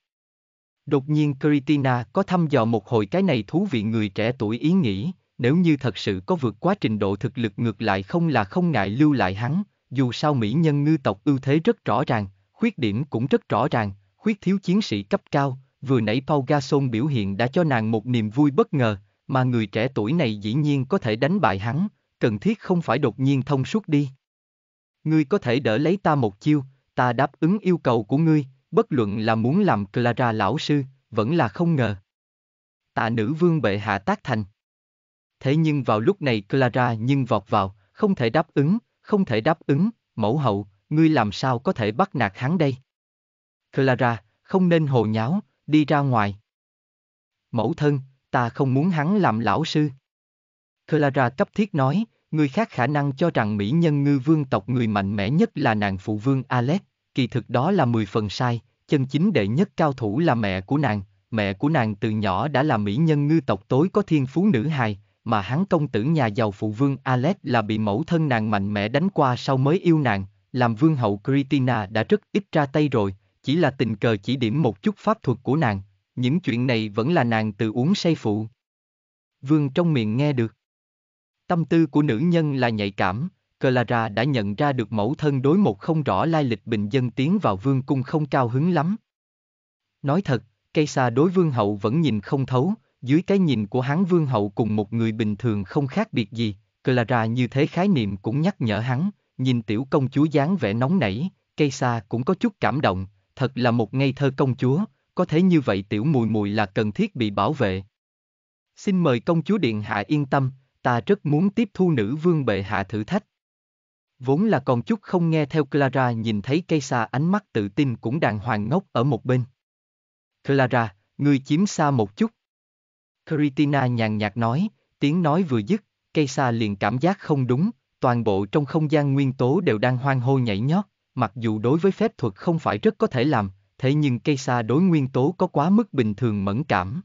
Đột nhiên Kritina có thăm dò một hồi cái này thú vị người trẻ tuổi ý nghĩ, nếu như thật sự có vượt quá trình độ thực lực ngược lại không là không ngại lưu lại hắn, dù sao Mỹ nhân ngư tộc ưu thế rất rõ ràng, khuyết điểm cũng rất rõ ràng, khuyết thiếu chiến sĩ cấp cao, vừa nãy Paul Gasol biểu hiện đã cho nàng một niềm vui bất ngờ, mà người trẻ tuổi này dĩ nhiên có thể đánh bại hắn, cần thiết không phải đột nhiên thông suốt đi. Ngươi có thể đỡ lấy ta một chiêu, ta đáp ứng yêu cầu của ngươi, bất luận là muốn làm Clara lão sư, vẫn là không ngờ. Tạ nữ vương bệ hạ tác thành. Thế nhưng vào lúc này Clara nhưng vọt vào, không thể đáp ứng, không thể đáp ứng, mẫu hậu, ngươi làm sao có thể bắt nạt hắn đây? Clara, không nên hồ nháo, đi ra ngoài. Mẫu thân, ta không muốn hắn làm lão sư. Clara cấp thiết nói, người khác khả năng cho rằng mỹ nhân ngư vương tộc người mạnh mẽ nhất là nàng phụ vương Alex, kỳ thực đó là mười phần sai, chân chính đệ nhất cao thủ là mẹ của nàng, mẹ của nàng từ nhỏ đã là mỹ nhân ngư tộc tối có thiên phú nữ hài, mà hắn công tử nhà giàu phụ vương Alex là bị mẫu thân nàng mạnh mẽ đánh qua sau mới yêu nàng, làm vương hậu Kritina đã rất ít ra tay rồi, chỉ là tình cờ chỉ điểm một chút pháp thuật của nàng, những chuyện này vẫn là nàng từ uống say phụ. Vương trong miệng nghe được. Tâm tư của nữ nhân là nhạy cảm, Clara đã nhận ra được mẫu thân đối một không rõ lai lịch bình dân tiến vào vương cung không cao hứng lắm. Nói thật, cây xa đối vương hậu vẫn nhìn không thấu, dưới cái nhìn của hắn vương hậu cùng một người bình thường không khác biệt gì, Clara như thế khái niệm cũng nhắc nhở hắn, nhìn tiểu công chúa dáng vẻ nóng nảy, cây xa cũng có chút cảm động, thật là một ngây thơ công chúa, có thế như vậy tiểu mùi mùi là cần thiết bị bảo vệ. Xin mời công chúa điện hạ yên tâm, ta rất muốn tiếp thu nữ vương bệ hạ thử thách. Vốn là còn chút không nghe theo Clara nhìn thấy cây xa ánh mắt tự tin cũng đàng hoàng ngốc ở một bên. Clara, ngươi chiếm xa một chút. Kritina nhàn nhạt nói, tiếng nói vừa dứt, cây xa liền cảm giác không đúng, toàn bộ trong không gian nguyên tố đều đang hoang hô nhảy nhót, mặc dù đối với phép thuật không phải rất có thể làm, thế nhưng cây xa đối nguyên tố có quá mức bình thường mẫn cảm.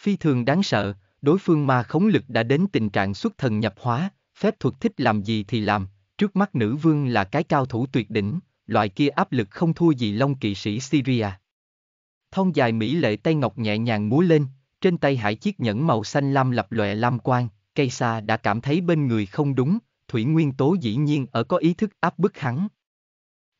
Phi thường đáng sợ, đối phương ma khống lực đã đến tình trạng xuất thần nhập hóa, phép thuật thích làm gì thì làm, trước mắt nữ vương là cái cao thủ tuyệt đỉnh, loại kia áp lực không thua gì long kỵ sĩ Syria. Thon dài mỹ lệ tay ngọc nhẹ nhàng múa lên, trên tay hải chiếc nhẫn màu xanh lam lập lòe lam quang, cây xa đã cảm thấy bên người không đúng, thủy nguyên tố dĩ nhiên ở có ý thức áp bức hắn.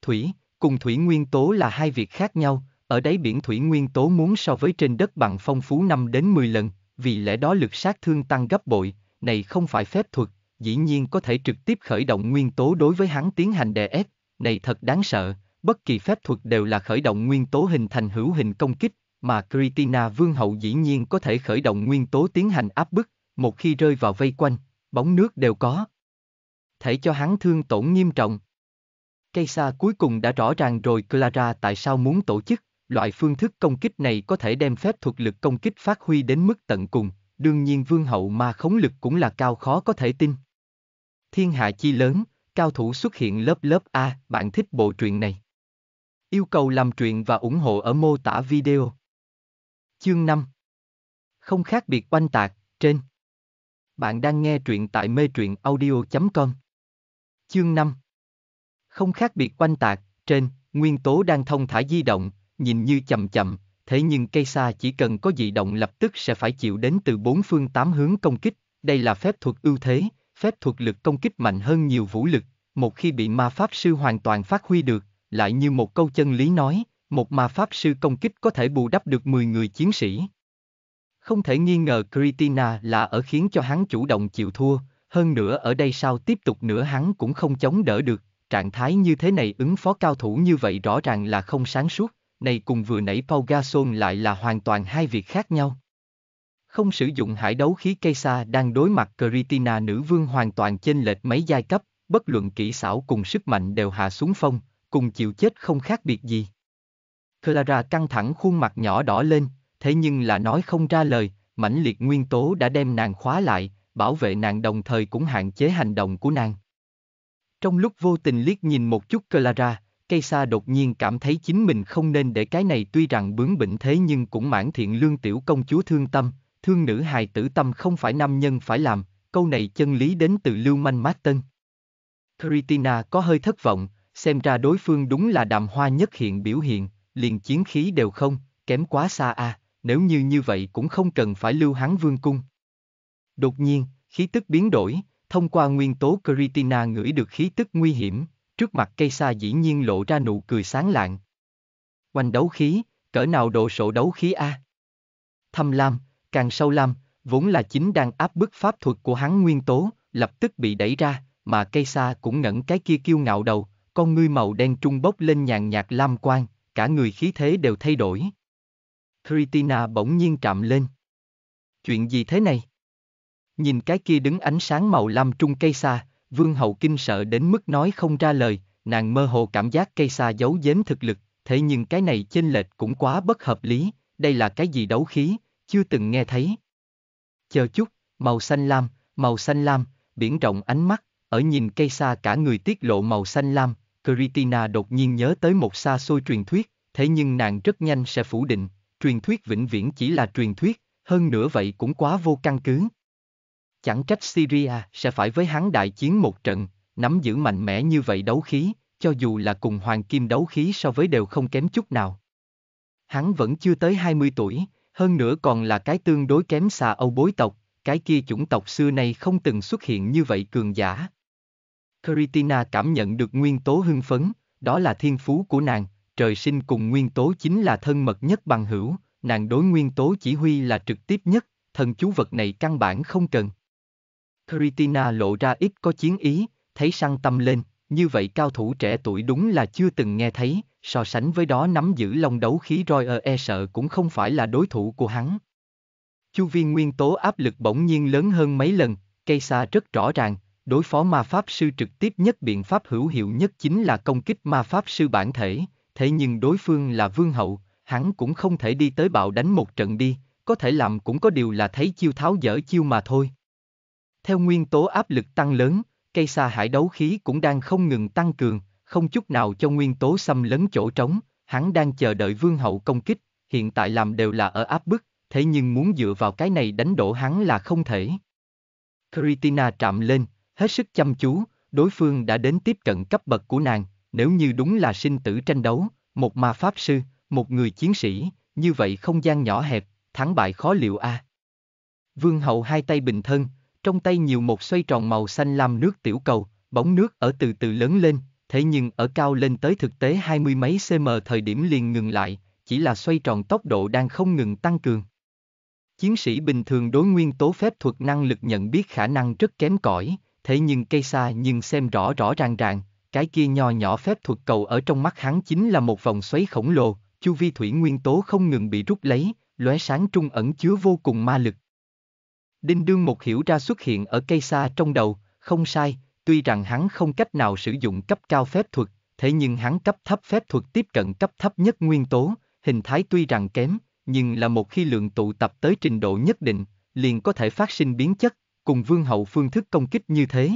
Thủy, cùng thủy nguyên tố là hai việc khác nhau, ở đáy biển thủy nguyên tố muốn so với trên đất bằng phong phú 5 đến 10 lần, vì lẽ đó lực sát thương tăng gấp bội, này không phải phép thuật, dĩ nhiên có thể trực tiếp khởi động nguyên tố đối với hắn tiến hành đè ép, này thật đáng sợ, bất kỳ phép thuật đều là khởi động nguyên tố hình thành hữu hình công kích, mà Kritina Vương hậu dĩ nhiên có thể khởi động nguyên tố tiến hành áp bức, một khi rơi vào vây quanh, bóng nước đều có. Thể cho hắn thương tổn nghiêm trọng. Cây xa cuối cùng đã rõ ràng rồi Clara tại sao muốn tổ chức, loại phương thức công kích này có thể đem phép thuật lực công kích phát huy đến mức tận cùng, đương nhiên vương hậu mà khống lực cũng là cao khó có thể tin. Thiên hạ chi lớn, cao thủ xuất hiện lớp lớp A, bạn thích bộ truyện này. Yêu cầu làm truyện và ủng hộ ở mô tả video. Chương 5 Không khác biệt oanh tạc, trên. Bạn đang nghe truyện tại mê truyện audio.com. Chương 5 Không khác biệt oanh tạc, trên, nguyên tố đang thông thả di động, nhìn như chậm chậm, thế nhưng cây xa chỉ cần có dị động lập tức sẽ phải chịu đến từ bốn phương tám hướng công kích, đây là phép thuật ưu thế, phép thuật lực công kích mạnh hơn nhiều vũ lực, một khi bị ma pháp sư hoàn toàn phát huy được, lại như một câu chân lý nói, một ma pháp sư công kích có thể bù đắp được 10 người chiến sĩ. Không thể nghi ngờ Kritina là ở khiến cho hắn chủ động chịu thua, hơn nữa ở đây sao tiếp tục nữa hắn cũng không chống đỡ được, trạng thái như thế này ứng phó cao thủ như vậy rõ ràng là không sáng suốt, này cùng vừa nãy Pau Gasol lại là hoàn toàn hai việc khác nhau. Không sử dụng hải đấu khí cây xa đang đối mặt Kritina nữ vương hoàn toàn chênh lệch mấy giai cấp, bất luận kỹ xảo cùng sức mạnh đều hạ xuống phong, cùng chịu chết không khác biệt gì. Clara căng thẳng khuôn mặt nhỏ đỏ lên, thế nhưng là nói không ra lời, mãnh liệt nguyên tố đã đem nàng khóa lại, bảo vệ nàng đồng thời cũng hạn chế hành động của nàng. Trong lúc vô tình liếc nhìn một chút Clara, cây sa đột nhiên cảm thấy chính mình không nên để cái này tuy rằng bướng bỉnh thế nhưng cũng mãn thiện lương tiểu công chúa thương tâm, thương nữ hài tử tâm không phải nam nhân phải làm, câu này chân lý đến từ lưu manh mát tân. Kritina có hơi thất vọng, xem ra đối phương đúng là đàm hoa nhất hiện biểu hiện, liền chiến khí đều không, kém quá xa a. nếu như như vậy cũng không cần phải lưu hắn vương cung. Đột nhiên, khí tức biến đổi, thông qua nguyên tố Kritina ngửi được khí tức nguy hiểm, trước mặt cây xa dĩ nhiên lộ ra nụ cười sáng lạng. Quanh đấu khí, cỡ nào độ sổ đấu khí a? Thâm lam, càng sâu lam, vốn là chính đang áp bức pháp thuật của hắn nguyên tố, lập tức bị đẩy ra, mà cây xa cũng ngẩng cái kia kiêu ngạo đầu, con ngươi màu đen trung bốc lên nhàn nhạt lam quang, cả người khí thế đều thay đổi. Kritina bỗng nhiên trạm lên. Chuyện gì thế này? Nhìn cái kia đứng ánh sáng màu lam trung cây xa, vương hậu kinh sợ đến mức nói không ra lời, nàng mơ hồ cảm giác cây xa giấu giếm thực lực, thế nhưng cái này chênh lệch cũng quá bất hợp lý, đây là cái gì đấu khí, chưa từng nghe thấy. Chờ chút, màu xanh lam, màu xanh lam, biển rộng ánh mắt, ở nhìn cây xa cả người tiết lộ màu xanh lam, Kritina đột nhiên nhớ tới một xa xôi truyền thuyết, thế nhưng nàng rất nhanh sẽ phủ định, truyền thuyết vĩnh viễn chỉ là truyền thuyết, hơn nữa vậy cũng quá vô căn cứ. Chẳng trách Syria sẽ phải với hắn đại chiến một trận, nắm giữ mạnh mẽ như vậy đấu khí, cho dù là cùng hoàng kim đấu khí so với đều không kém chút nào. Hắn vẫn chưa tới 20 tuổi, hơn nữa còn là cái tương đối kém xà Âu bối tộc, cái kia chủng tộc xưa nay không từng xuất hiện như vậy cường giả. Kritina cảm nhận được nguyên tố hưng phấn, đó là thiên phú của nàng, trời sinh cùng nguyên tố chính là thân mật nhất bằng hữu, nàng đối nguyên tố chỉ huy là trực tiếp nhất, thần chú vật này căn bản không cần. Kritina lộ ra ít có chiến ý, thấy săn tâm lên, như vậy cao thủ trẻ tuổi đúng là chưa từng nghe thấy, so sánh với đó nắm giữ long đấu khí roi ở e sợ cũng không phải là đối thủ của hắn. Chu viên nguyên tố áp lực bỗng nhiên lớn hơn mấy lần, cây xa rất rõ ràng, đối phó ma pháp sư trực tiếp nhất biện pháp hữu hiệu nhất chính là công kích ma pháp sư bản thể, thế nhưng đối phương là vương hậu, hắn cũng không thể đi tới bạo đánh một trận đi, có thể làm cũng có điều là thấy chiêu tháo dở chiêu mà thôi. Theo nguyên tố áp lực tăng lớn, cây xa hải đấu khí cũng đang không ngừng tăng cường, không chút nào cho nguyên tố xâm lấn chỗ trống, hắn đang chờ đợi vương hậu công kích, hiện tại làm đều là ở áp bức, thế nhưng muốn dựa vào cái này đánh đổ hắn là không thể. Kritina chạm lên, hết sức chăm chú, đối phương đã đến tiếp cận cấp bậc của nàng, nếu như đúng là sinh tử tranh đấu, một ma pháp sư, một người chiến sĩ, như vậy không gian nhỏ hẹp, thắng bại khó liệu a. Vương hậu hai tay bình thân, trong tay nhiều một xoay tròn màu xanh lam nước tiểu cầu, bóng nước ở từ từ lớn lên, thế nhưng ở cao lên tới thực tế hai mươi mấy cm thời điểm liền ngừng lại, chỉ là xoay tròn tốc độ đang không ngừng tăng cường. Chiến sĩ bình thường đối nguyên tố phép thuật năng lực nhận biết khả năng rất kém cỏi, thế nhưng cây xa nhưng xem rõ rõ ràng ràng, cái kia nho nhỏ phép thuật cầu ở trong mắt hắn chính là một vòng xoáy khổng lồ, chu vi thủy nguyên tố không ngừng bị rút lấy, lóe sáng trung ẩn chứa vô cùng ma lực. Đinh đương một hiểu ra xuất hiện ở cây xa trong đầu, không sai, tuy rằng hắn không cách nào sử dụng cấp cao phép thuật, thế nhưng hắn cấp thấp phép thuật tiếp cận cấp thấp nhất nguyên tố, hình thái tuy rằng kém, nhưng là một khi lượng tụ tập tới trình độ nhất định, liền có thể phát sinh biến chất, cùng vương hậu phương thức công kích như thế.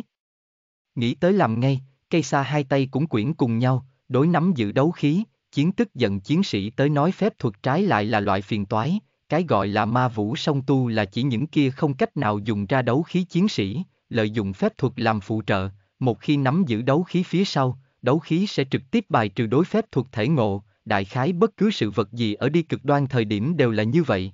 Nghĩ tới làm ngay, cây xa hai tay cũng quyển cùng nhau, đối nắm giữ đấu khí, chiến tức giận chiến sĩ tới nói phép thuật trái lại là loại phiền toái, cái gọi là ma vũ song tu là chỉ những kia không cách nào dùng ra đấu khí chiến sĩ, lợi dụng phép thuật làm phụ trợ, một khi nắm giữ đấu khí phía sau, đấu khí sẽ trực tiếp bài trừ đối phép thuật thể ngộ, đại khái bất cứ sự vật gì ở đi cực đoan thời điểm đều là như vậy.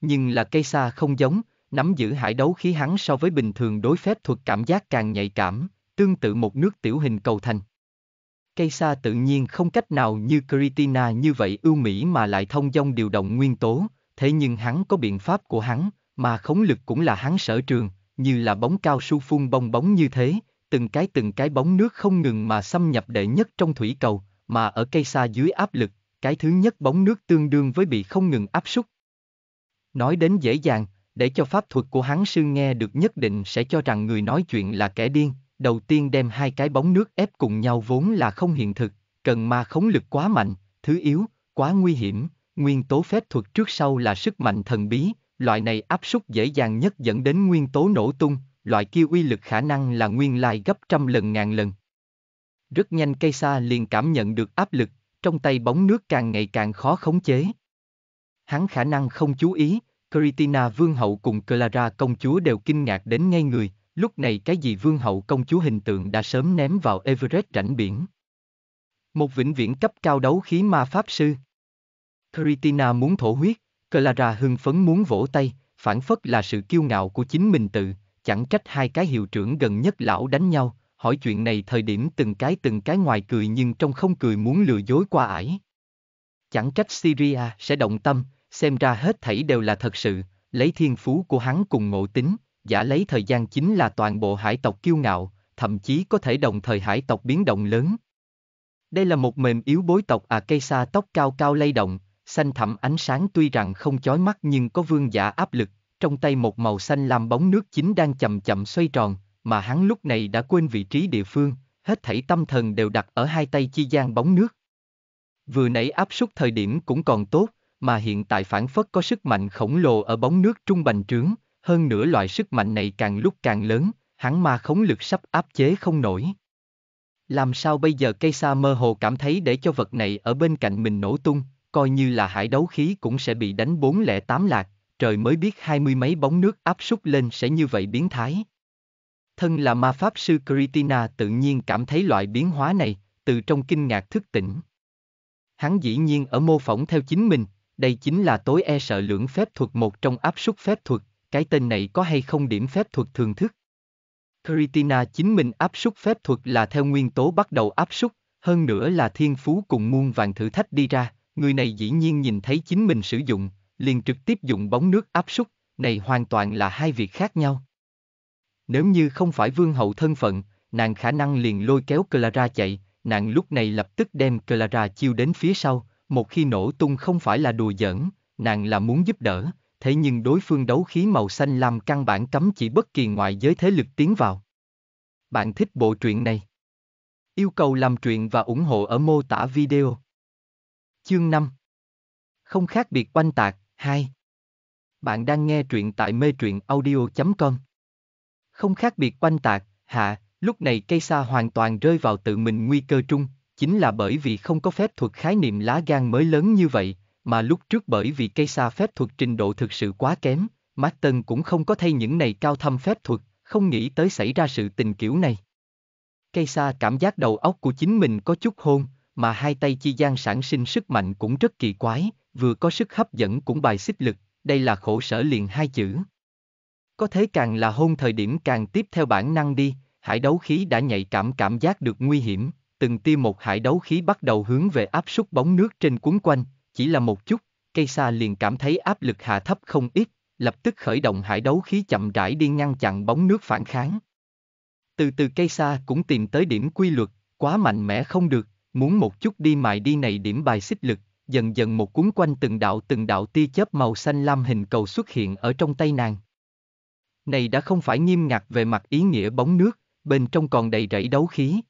Nhưng là cây xa không giống, nắm giữ hải đấu khí hắn so với bình thường đối phép thuật cảm giác càng nhạy cảm, tương tự một nước tiểu hình cầu thành. Cây xa tự nhiên không cách nào như Kritina như vậy ưu mỹ mà lại thông dong điều động nguyên tố, thế nhưng hắn có biện pháp của hắn, mà khống lực cũng là hắn sở trường, như là bóng cao su phun bong bóng như thế, từng cái từng cái bóng nước không ngừng mà xâm nhập đệ nhất trong thủy cầu, mà ở cây xa dưới áp lực, cái thứ nhất bóng nước tương đương với bị không ngừng áp súc. Nói đến dễ dàng, để cho pháp thuật của hắn sư nghe được nhất định sẽ cho rằng người nói chuyện là kẻ điên, đầu tiên đem hai cái bóng nước ép cùng nhau vốn là không hiện thực, cần ma khống lực quá mạnh, thứ yếu, quá nguy hiểm, nguyên tố phép thuật trước sau là sức mạnh thần bí, loại này áp súc dễ dàng nhất dẫn đến nguyên tố nổ tung, loại kia uy lực khả năng là nguyên lai gấp trăm lần ngàn lần. Rất nhanh cây xa liền cảm nhận được áp lực, trong tay bóng nước càng ngày càng khó khống chế. Hắn khả năng không chú ý, Kritina vương hậu cùng Clara công chúa đều kinh ngạc đến ngay người, lúc này cái gì vương hậu công chúa hình tượng đã sớm ném vào Everest rảnh biển. Một vĩnh viễn cấp cao đấu khí ma pháp sư. Kritina muốn thổ huyết, Clara hưng phấn muốn vỗ tay, phản phất là sự kiêu ngạo của chính mình tự, chẳng trách hai cái hiệu trưởng gần nhất lão đánh nhau, hỏi chuyện này thời điểm từng cái từng cái ngoài cười nhưng trong không cười muốn lừa dối qua ải. Chẳng trách Syria sẽ động tâm, xem ra hết thảy đều là thật sự, lấy thiên phú của hắn cùng ngộ tính, giả lấy thời gian chính là toàn bộ hải tộc kiêu ngạo, thậm chí có thể đồng thời hải tộc biến động lớn. Đây là một mềm yếu bối tộc à cây xa tóc cao cao lay động, xanh thẳm ánh sáng tuy rằng không chói mắt nhưng có vương giả áp lực, trong tay một màu xanh làm bóng nước chính đang chậm chậm xoay tròn, mà hắn lúc này đã quên vị trí địa phương, hết thảy tâm thần đều đặt ở hai tay chi gian bóng nước. Vừa nãy áp suất thời điểm cũng còn tốt, mà hiện tại phản phất có sức mạnh khổng lồ ở bóng nước trung bành trướng, hơn nữa loại sức mạnh này càng lúc càng lớn, hắn ma khống lực sắp áp chế không nổi. Làm sao bây giờ cây sa mơ hồ cảm thấy để cho vật này ở bên cạnh mình nổ tung, coi như là hải đấu khí cũng sẽ bị đánh 408 lạc, trời mới biết hai mươi mấy bóng nước áp súc lên sẽ như vậy biến thái. Thân là ma pháp sư Kritina tự nhiên cảm thấy loại biến hóa này, từ trong kinh ngạc thức tỉnh. Hắn dĩ nhiên ở mô phỏng theo chính mình, đây chính là tối e sợ lưỡng phép thuật một trong áp súc phép thuật, cái tên này có hay không điểm phép thuật thường thức. Kritina chính mình áp súc phép thuật là theo nguyên tố bắt đầu áp súc, hơn nữa là thiên phú cùng muôn vàng thử thách đi ra, người này dĩ nhiên nhìn thấy chính mình sử dụng, liền trực tiếp dùng bóng nước áp súc, này hoàn toàn là hai việc khác nhau. Nếu như không phải vương hậu thân phận, nàng khả năng liền lôi kéo Clara chạy, nàng lúc này lập tức đem Clara chiêu đến phía sau, một khi nổ tung không phải là đùa giỡn, nàng là muốn giúp đỡ, thế nhưng đối phương đấu khí màu xanh lam căn bản cấm chỉ bất kỳ ngoại giới thế lực tiến vào. Bạn thích bộ truyện này? Yêu cầu làm truyện và ủng hộ ở mô tả video. Chương 5 Không khác biệt oanh tạc, 2 Bạn đang nghe truyện tại mê truyện audio.com Không khác biệt oanh tạc, hạ, lúc này cây sa hoàn toàn rơi vào tự mình nguy cơ trung, chính là bởi vì không có phép thuật khái niệm lá gan mới lớn như vậy, mà lúc trước bởi vì cây sa phép thuật trình độ thực sự quá kém, Martin cũng không có thay những này cao thâm phép thuật, không nghĩ tới xảy ra sự tình kiểu này. Cây sa cảm giác đầu óc của chính mình có chút hôn, mà hai tay chi gian sản sinh sức mạnh cũng rất kỳ quái, vừa có sức hấp dẫn cũng bài xích lực, đây là khổ sở liền hai chữ. Có thế càng là hôn thời điểm càng tiếp theo bản năng đi, hải đấu khí đã nhạy cảm cảm giác được nguy hiểm, từng tia một hải đấu khí bắt đầu hướng về áp suất bóng nước trên cuốn quanh, chỉ là một chút, cây sa liền cảm thấy áp lực hạ thấp không ít, lập tức khởi động hải đấu khí chậm rãi đi ngăn chặn bóng nước phản kháng. Từ từ cây sa cũng tìm tới điểm quy luật, quá mạnh mẽ không được, muốn một chút đi mài đi này điểm bài xích lực, dần dần một cuốn quanh từng đạo từng đạo tia chớp màu xanh lam hình cầu xuất hiện ở trong tay nàng. Này đã không phải nghiêm ngặt về mặt ý nghĩa bóng nước, bên trong còn đầy rẫy đấu khí.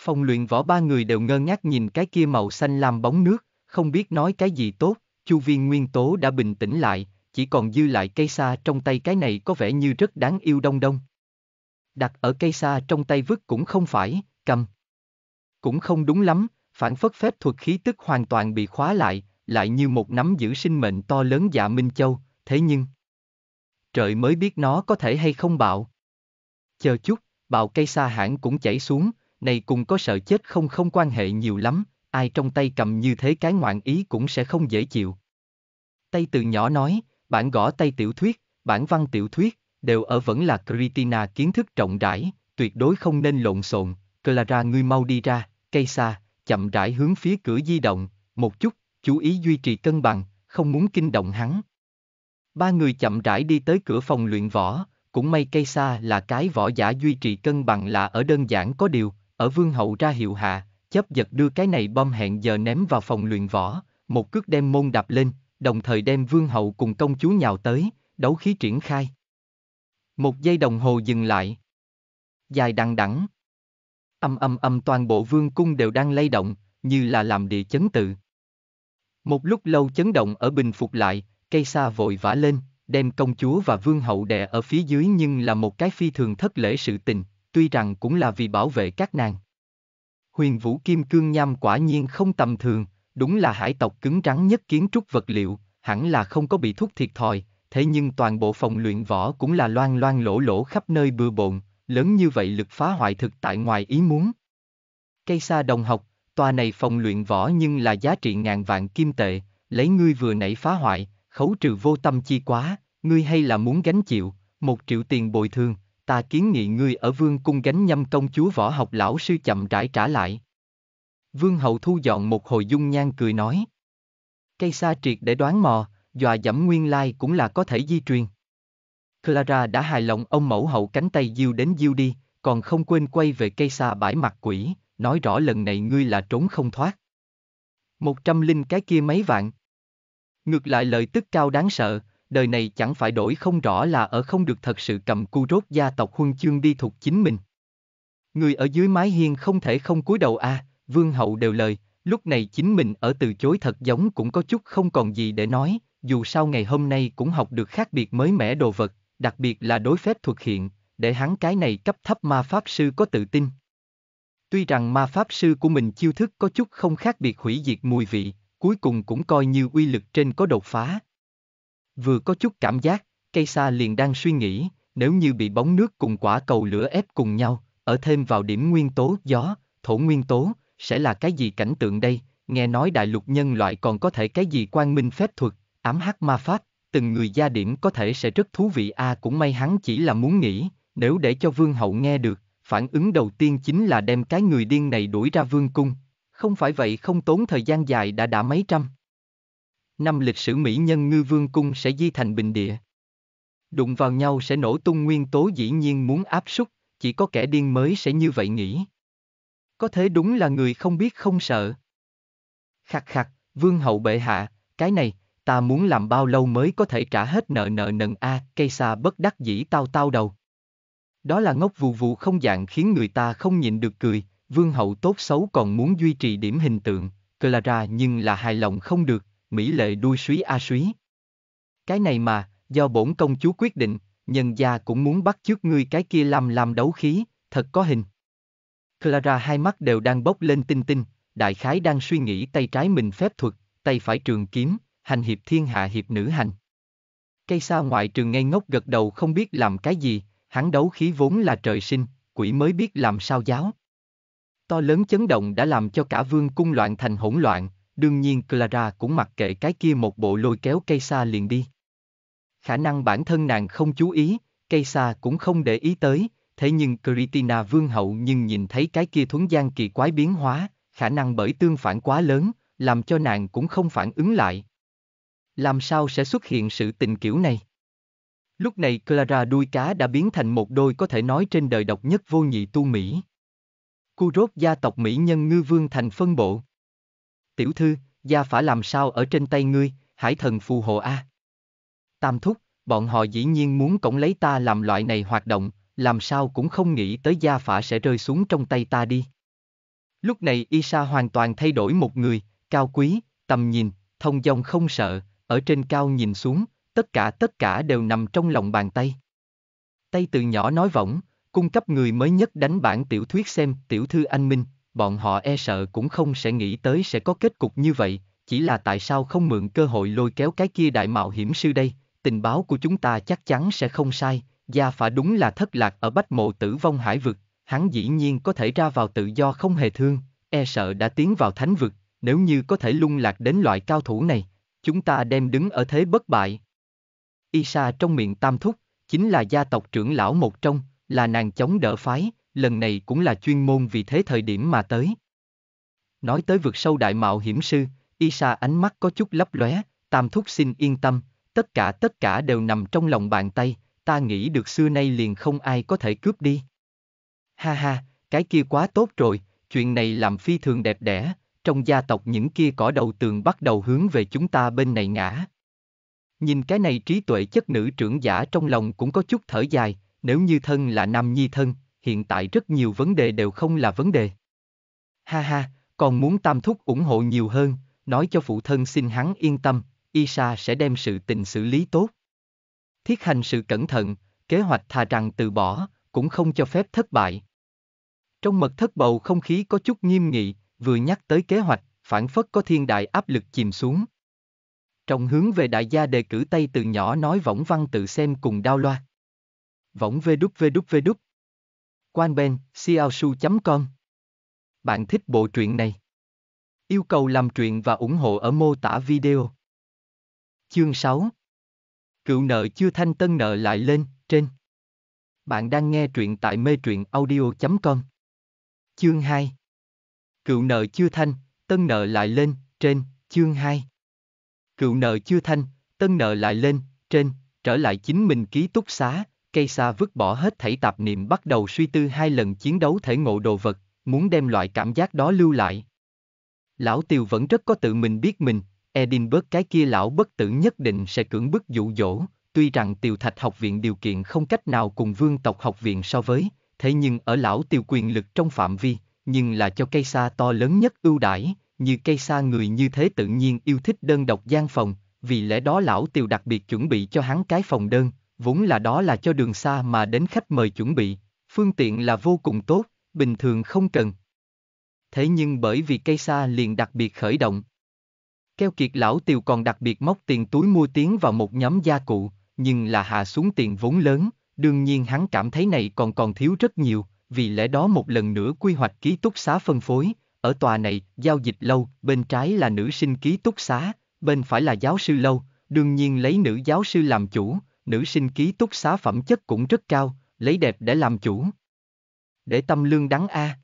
Phong luyện võ ba người đều ngơ ngác nhìn cái kia màu xanh lam bóng nước, không biết nói cái gì tốt, chu viên nguyên tố đã bình tĩnh lại, chỉ còn dư lại cây sa trong tay cái này có vẻ như rất đáng yêu đông đông. Đặt ở cây sa trong tay vứt cũng không phải, cầm. Cũng không đúng lắm, phản phất phép thuật khí tức hoàn toàn bị khóa lại, lại như một nắm giữ sinh mệnh to lớn dạ Minh Châu, thế nhưng... Trời mới biết nó có thể hay không bạo. Chờ chút, bạo cây xa hãng cũng chảy xuống, này cùng có sợ chết không không quan hệ nhiều lắm, ai trong tay cầm như thế cái ngoạn ý cũng sẽ không dễ chịu. Tay từ nhỏ nói, bản gõ tay tiểu thuyết, bản văn tiểu thuyết, đều ở vẫn là Kritina kiến thức rộng rãi, tuyệt đối không nên lộn xộn, Clara ngươi mau đi ra, cây xa, chậm rãi hướng phía cửa di động, một chút, chú ý duy trì cân bằng, không muốn kinh động hắn. Ba người chậm rãi đi tới cửa phòng luyện võ, cũng may cây xa là cái võ giả duy trì cân bằng là ở đơn giản có điều, ở vương hậu ra hiệu hạ, chấp giật đưa cái này bom hẹn giờ ném vào phòng luyện võ, một cước đem môn đạp lên, đồng thời đem vương hậu cùng công chúa nhào tới, đấu khí triển khai. Một giây đồng hồ dừng lại. Dài đằng đẵng. Âm âm âm toàn bộ vương cung đều đang lay động, như là làm địa chấn tự. Một lúc lâu chấn động ở bình phục lại, cây sa vội vã lên, đem công chúa và vương hậu đè ở phía dưới nhưng là một cái phi thường thất lễ sự tình, tuy rằng cũng là vì bảo vệ các nàng. Huyền vũ kim cương nham quả nhiên không tầm thường, đúng là hải tộc cứng rắn nhất kiến trúc vật liệu, hẳn là không có bị thúc thiệt thòi, thế nhưng toàn bộ phòng luyện võ cũng là loan loan lỗ lỗ khắp nơi bừa bộn, lớn như vậy lực phá hoại thực tại ngoài ý muốn. Cây sa đồng học, tòa này phòng luyện võ nhưng là giá trị ngàn vạn kim tệ, lấy ngươi vừa nãy phá hoại, khấu trừ vô tâm chi quá, ngươi hay là muốn gánh chịu, một triệu tiền bồi thường, ta kiến nghị ngươi ở vương cung gánh nhâm công chúa võ học lão sư chậm rãi trả lại. Vương hậu thu dọn một hồi dung nhan cười nói. Cây sa triệt để đoán mò, dọa dẫm nguyên lai cũng là có thể di truyền. Clara đã hài lòng ông mẫu hậu cánh tay diêu đến diêu đi, còn không quên quay về cây xa bãi mặt quỷ, nói rõ lần này ngươi là trốn không thoát. Một trăm linh cái kia mấy vạn. Ngược lại lời tức cao đáng sợ, đời này chẳng phải đổi không rõ là ở không được thật sự cầm cu rốt gia tộc huân chương đi thuộc chính mình. Người ở dưới mái hiên không thể không cúi đầu a, vương hậu đều lời, lúc này chính mình ở từ chối thật giống cũng có chút không còn gì để nói, dù sao ngày hôm nay cũng học được khác biệt mới mẻ đồ vật, đặc biệt là đối phép thuật hiện, để hắn cái này cấp thấp ma pháp sư có tự tin. Tuy rằng ma pháp sư của mình chiêu thức có chút không khác biệt hủy diệt mùi vị, cuối cùng cũng coi như uy lực trên có đột phá. Vừa có chút cảm giác, cây xa liền đang suy nghĩ, nếu như bị bóng nước cùng quả cầu lửa ép cùng nhau, ở thêm vào điểm nguyên tố gió, thổ nguyên tố, sẽ là cái gì cảnh tượng đây, nghe nói đại lục nhân loại còn có thể cái gì quang minh phép thuật, ám hắc ma pháp, từng người gia điểm có thể sẽ rất thú vị a cũng may hắn chỉ là muốn nghĩ, nếu để cho vương hậu nghe được, phản ứng đầu tiên chính là đem cái người điên này đuổi ra vương cung, không phải vậy không tốn thời gian dài đã đã mấy trăm. Năm lịch sử Mỹ nhân ngư vương cung sẽ di thành bình địa. Đụng vào nhau sẽ nổ tung nguyên tố dĩ nhiên muốn áp súc, chỉ có kẻ điên mới sẽ như vậy nghĩ. Có thể đúng là người không biết không sợ. Khặt khặt, vương hậu bệ hạ, cái này, ta muốn làm bao lâu mới có thể trả hết nợ nợ nần a, cây xa bất đắc dĩ tao tao đầu. Đó là ngốc vù vù không dạng khiến người ta không nhịn được cười, vương hậu tốt xấu còn muốn duy trì điểm hình tượng, Clara nhưng là hài lòng không được, mỹ lệ đuôi suý a suý. Cái này mà, do bổn công chúa quyết định, nhân gia cũng muốn bắt chước ngươi cái kia làm làm đấu khí, thật có hình. Clara hai mắt đều đang bốc lên tinh tinh, đại khái đang suy nghĩ tay trái mình phép thuật, tay phải trường kiếm, hành hiệp thiên hạ hiệp nữ hành. Cây sa ngoại trường ngây ngốc gật đầu không biết làm cái gì, hắn đấu khí vốn là trời sinh, quỷ mới biết làm sao giáo. To lớn chấn động đã làm cho cả vương cung loạn thành hỗn loạn, đương nhiên Clara cũng mặc kệ cái kia một bộ lôi kéo cây sa liền đi. Khả năng bản thân nàng không chú ý, cây sa cũng không để ý tới, thế nhưng Kritina vương hậu nhưng nhìn thấy cái kia thuấn gian kỳ quái biến hóa, khả năng bởi tương phản quá lớn, làm cho nàng cũng không phản ứng lại. Làm sao sẽ xuất hiện sự tình kiểu này? Lúc này Clara đuôi cá đã biến thành một đôi có thể nói trên đời độc nhất vô nhị tu Mỹ. Cu rốt gia tộc Mỹ nhân ngư vương thành phân bộ. Tiểu thư, gia phải làm sao ở trên tay ngươi, hải thần phù hộ A. Tam thúc, bọn họ dĩ nhiên muốn cổng lấy ta làm loại này hoạt động, làm sao cũng không nghĩ tới gia phả sẽ rơi xuống trong tay ta đi. Lúc này Isa hoàn toàn thay đổi một người, cao quý, tầm nhìn, thông dong không sợ, ở trên cao nhìn xuống, tất cả tất cả đều nằm trong lòng bàn tay. Tay từ nhỏ nói võng, cung cấp người mới nhất đánh bản tiểu thuyết xem tiểu thư anh minh, bọn họ e sợ cũng không sẽ nghĩ tới sẽ có kết cục như vậy, chỉ là tại sao không mượn cơ hội lôi kéo cái kia đại mạo hiểm sư đây, tình báo của chúng ta chắc chắn sẽ không sai, gia phả đúng là thất lạc ở bách mộ tử vong hải vực, hắn dĩ nhiên có thể ra vào tự do không hề thương, e sợ đã tiến vào thánh vực, nếu như có thể lung lạc đến loại cao thủ này, chúng ta đem đứng ở thế bất bại. Isa trong miệng tam thúc, chính là gia tộc trưởng lão một trong, là nàng chống đỡ phái, lần này cũng là chuyên môn vì thế thời điểm mà tới. Nói tới vực sâu đại mạo hiểm sư, Isa ánh mắt có chút lấp lóe, tam thúc xin yên tâm, tất cả tất cả đều nằm trong lòng bàn tay, ta nghĩ được xưa nay liền không ai có thể cướp đi. Ha ha, cái kia quá tốt rồi, chuyện này làm phi thường đẹp đẽ, trong gia tộc những kia cỏ đầu tường bắt đầu hướng về chúng ta bên này ngã. Nhìn cái này trí tuệ chất nữ trưởng giả trong lòng cũng có chút thở dài, nếu như thân là nam nhi thân, hiện tại rất nhiều vấn đề đều không là vấn đề. Ha ha, còn muốn tam thúc ủng hộ nhiều hơn, nói cho phụ thân xin hắn yên tâm, Isa sẽ đem sự tình xử lý tốt. Thiết hành sự cẩn thận, kế hoạch thà rằng từ bỏ, cũng không cho phép thất bại. Trong mật thất bầu không khí có chút nghiêm nghị, vừa nhắc tới kế hoạch, phản phất có thiên đại áp lực chìm xuống. Trong hướng về đại gia đề cử tay từ nhỏ nói võng văn tự xem cùng đao loa. Võng vê đúc vê đúc vê đúc. Quan Ben, com Bạn thích bộ truyện này? Yêu cầu làm truyện và ủng hộ ở mô tả video. Chương 6 Cựu nợ chưa thanh tân nợ lại lên, trên. Bạn đang nghe truyện tại mê truyện audio.com. Chương 2 Cựu nợ chưa thanh, tân nợ lại lên, trên, chương 2. Cựu nợ chưa thanh, tân nợ lại lên, trên, trở lại chính mình ký túc xá, cây xa vứt bỏ hết thảy tạp niệm bắt đầu suy tư hai lần chiến đấu thể ngộ đồ vật, muốn đem loại cảm giác đó lưu lại. Lão Tiều vẫn rất có tự mình biết mình, Edinburgh cái kia lão bất tử nhất định sẽ cưỡng bức dụ dỗ, tuy rằng Tiều Thạch học viện điều kiện không cách nào cùng vương tộc học viện so với, thế nhưng ở lão Tiều quyền lực trong phạm vi, nhưng là cho cây sa to lớn nhất ưu đãi, như cây sa người như thế tự nhiên yêu thích đơn độc gian phòng, vì lẽ đó lão Tiều đặc biệt chuẩn bị cho hắn cái phòng đơn, vốn là đó là cho đường xa mà đến khách mời chuẩn bị, phương tiện là vô cùng tốt, bình thường không cần. Thế nhưng bởi vì cây sa liền đặc biệt khởi động. Keo kiệt lão Tiều còn đặc biệt móc tiền túi mua tiếng vào một nhóm gia cụ, nhưng là hạ xuống tiền vốn lớn, đương nhiên hắn cảm thấy này còn còn thiếu rất nhiều, vì lẽ đó một lần nữa quy hoạch ký túc xá phân phối, ở tòa này, giao dịch lâu, bên trái là nữ sinh ký túc xá, bên phải là giáo sư lâu, đương nhiên lấy nữ giáo sư làm chủ, nữ sinh ký túc xá phẩm chất cũng rất cao, lấy đẹp để làm chủ. Để tâm lương đắng A.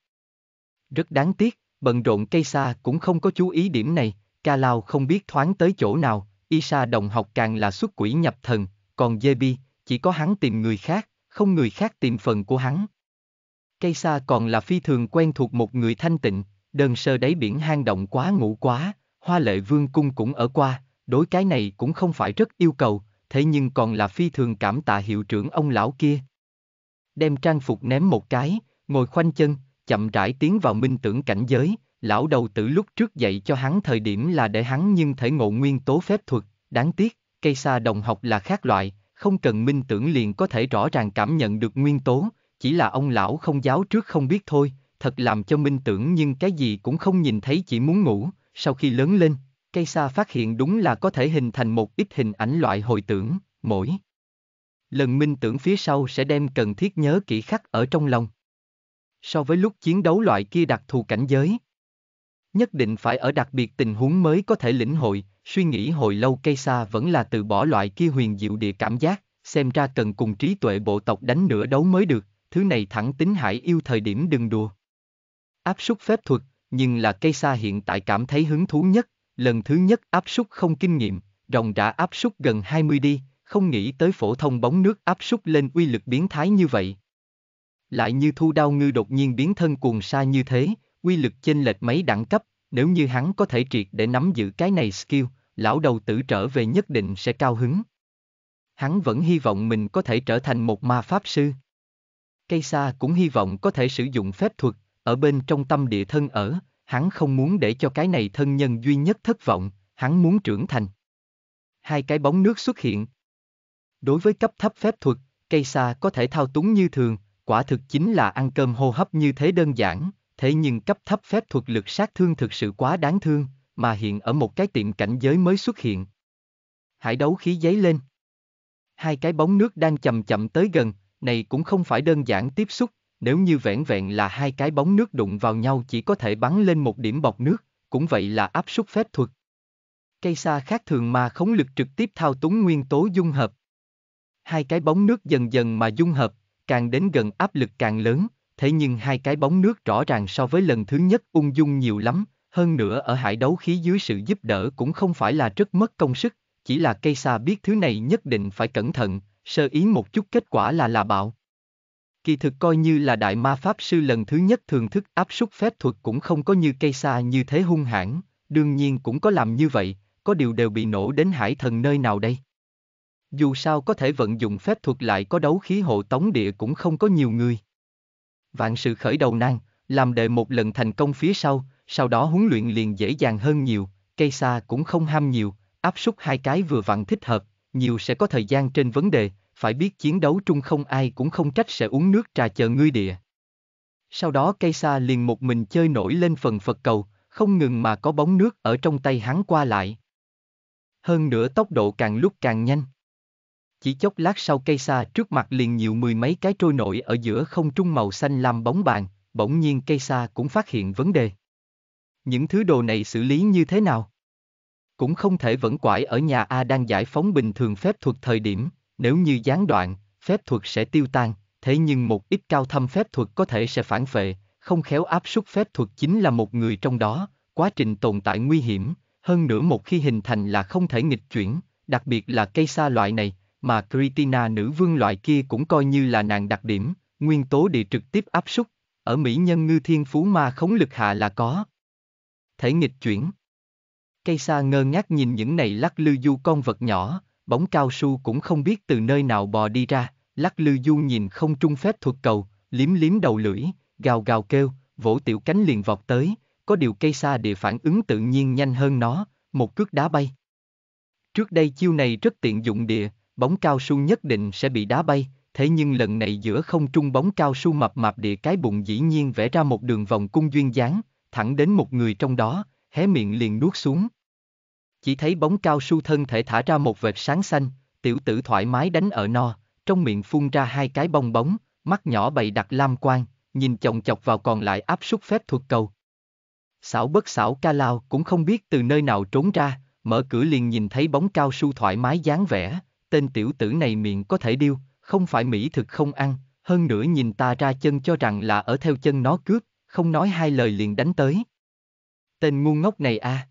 Rất đáng tiếc, bận rộn cây xa cũng không có chú ý điểm này, ca lao không biết thoáng tới chỗ nào, Isa đồng học càng là xuất quỷ nhập thần, còn JB, chỉ có hắn tìm người khác, không người khác tìm phần của hắn. Cây xa còn là phi thường quen thuộc một người thanh tịnh, đơn sơ đáy biển hang động quá ngủ quá, hoa lệ vương cung cũng ở qua, đối cái này cũng không phải rất yêu cầu, thế nhưng còn là phi thường cảm tạ hiệu trưởng ông lão kia. Đem trang phục ném một cái, ngồi khoanh chân, chậm rãi tiến vào minh tưởng cảnh giới, lão đầu tử lúc trước dạy cho hắn thời điểm là để hắn nhưng thể ngộ nguyên tố phép thuật, đáng tiếc, cây xa đồng học là khác loại, không cần minh tưởng liền có thể rõ ràng cảm nhận được nguyên tố, chỉ là ông lão không giáo trước không biết thôi, thật làm cho Minh tưởng nhưng cái gì cũng không nhìn thấy chỉ muốn ngủ, sau khi lớn lên, cây sa phát hiện đúng là có thể hình thành một ít hình ảnh loại hồi tưởng, mỗi lần minh tưởng phía sau sẽ đem cần thiết nhớ kỹ khắc ở trong lòng. So với lúc chiến đấu loại kia đặc thù cảnh giới, nhất định phải ở đặc biệt tình huống mới có thể lĩnh hội, suy nghĩ hồi lâu cây sa vẫn là từ bỏ loại kia huyền diệu địa cảm giác, xem ra cần cùng trí tuệ bộ tộc đánh nửa đấu mới được, thứ này thẳng tính hải yêu thời điểm đừng đùa. Áp súc phép thuật, nhưng là cây sa hiện tại cảm thấy hứng thú nhất, lần thứ nhất áp súc không kinh nghiệm, rồng đã áp súc gần 20 đi, không nghĩ tới phổ thông bóng nước áp súc lên uy lực biến thái như vậy. Lại như thu đao ngư đột nhiên biến thân cuồng sa như thế, uy lực chênh lệch mấy đẳng cấp, nếu như hắn có thể triệt để nắm giữ cái này skill, lão đầu tử trở về nhất định sẽ cao hứng. Hắn vẫn hy vọng mình có thể trở thành một ma pháp sư. Cây sa cũng hy vọng có thể sử dụng phép thuật, ở bên trong tâm địa thân ở, hắn không muốn để cho cái này thân nhân duy nhất thất vọng, hắn muốn trưởng thành. Hai cái bóng nước xuất hiện. Đối với cấp thấp phép thuật, cây sa có thể thao túng như thường, quả thực chính là ăn cơm hô hấp như thế đơn giản, thế nhưng cấp thấp phép thuật lực sát thương thực sự quá đáng thương, mà hiện ở một cái tiệm cảnh giới mới xuất hiện. Hải đấu khí giấy lên. Hai cái bóng nước đang chậm chậm tới gần, này cũng không phải đơn giản tiếp xúc, nếu như vẹn vẹn là hai cái bóng nước đụng vào nhau chỉ có thể bắn lên một điểm bọc nước, cũng vậy là áp suất phép thuật. Cây xa khác thường mà khống lực trực tiếp thao túng nguyên tố dung hợp. Hai cái bóng nước dần dần mà dung hợp, càng đến gần áp lực càng lớn, thế nhưng hai cái bóng nước rõ ràng so với lần thứ nhất ung dung nhiều lắm, hơn nữa ở hải đấu khí dưới sự giúp đỡ cũng không phải là rất mất công sức, chỉ là cây xa biết thứ này nhất định phải cẩn thận, sơ ý một chút kết quả là là bạo. Kỳ thực coi như là đại ma pháp sư lần thứ nhất thường thức áp suất phép thuật cũng không có như cây xa như thế hung hãn, đương nhiên cũng có làm như vậy, có điều đều bị nổ đến hải thần nơi nào đây. Dù sao có thể vận dụng phép thuật lại có đấu khí hộ tống địa cũng không có nhiều người. Vạn sự khởi đầu nan, làm đệ một lần thành công phía sau, sau đó huấn luyện liền dễ dàng hơn nhiều, cây xa cũng không ham nhiều, áp suất hai cái vừa vặn thích hợp, nhiều sẽ có thời gian trên vấn đề, phải biết chiến đấu trung không ai cũng không trách sẽ uống nước trà chờ ngươi địa. Sau đó cây xa liền một mình chơi nổi lên phần Phật cầu, không ngừng mà có bóng nước ở trong tay hắn qua lại. Hơn nữa tốc độ càng lúc càng nhanh. Chỉ chốc lát sau cây xa trước mặt liền nhiều mười mấy cái trôi nổi ở giữa không trung màu xanh lam bóng bàn, bỗng nhiên cây xa cũng phát hiện vấn đề. Những thứ đồ này xử lý như thế nào? Cũng không thể vẫn quải ở nhà A đang giải phóng bình thường phép thuật thời điểm, nếu như gián đoạn, phép thuật sẽ tiêu tan, thế nhưng một ít cao thâm phép thuật có thể sẽ phản phệ, không khéo áp suất phép thuật chính là một người trong đó, quá trình tồn tại nguy hiểm, hơn nữa một khi hình thành là không thể nghịch chuyển, đặc biệt là cây sa loại này, mà Kritina nữ vương loại kia cũng coi như là nàng đặc điểm, nguyên tố địa trực tiếp áp suất, ở Mỹ nhân ngư thiên phú ma khống lực hạ là có. Thể nghịch chuyển. Cây sa ngơ ngác nhìn những này lắc lư du con vật nhỏ, bóng cao su cũng không biết từ nơi nào bò đi ra, lắc lư du nhìn không trung phép thuật cầu, liếm liếm đầu lưỡi, gào gào kêu, vỗ tiểu cánh liền vọt tới, có điều cây sa địa phản ứng tự nhiên nhanh hơn nó, một cước đá bay. Trước đây chiêu này rất tiện dụng địa, bóng cao su nhất định sẽ bị đá bay, thế nhưng lần này giữa không trung bóng cao su mập mạp địa cái bụng dĩ nhiên vẽ ra một đường vòng cung duyên dáng, thẳng đến một người trong đó, hé miệng liền nuốt xuống. Chỉ thấy bóng cao su thân thể thả ra một vệt sáng xanh, tiểu tử thoải mái đánh ở no, trong miệng phun ra hai cái bong bóng, mắt nhỏ bày đặt lam quang, nhìn chồng chọc vào còn lại áp suất phép thuật cầu. Xảo bất xảo ca lao cũng không biết từ nơi nào trốn ra, mở cửa liền nhìn thấy bóng cao su thoải mái dáng vẻ, tên tiểu tử này miệng có thể điêu, không phải mỹ thực không ăn, hơn nữa nhìn ta ra chân cho rằng là ở theo chân nó cướp, không nói hai lời liền đánh tới. Tên ngu ngốc này a.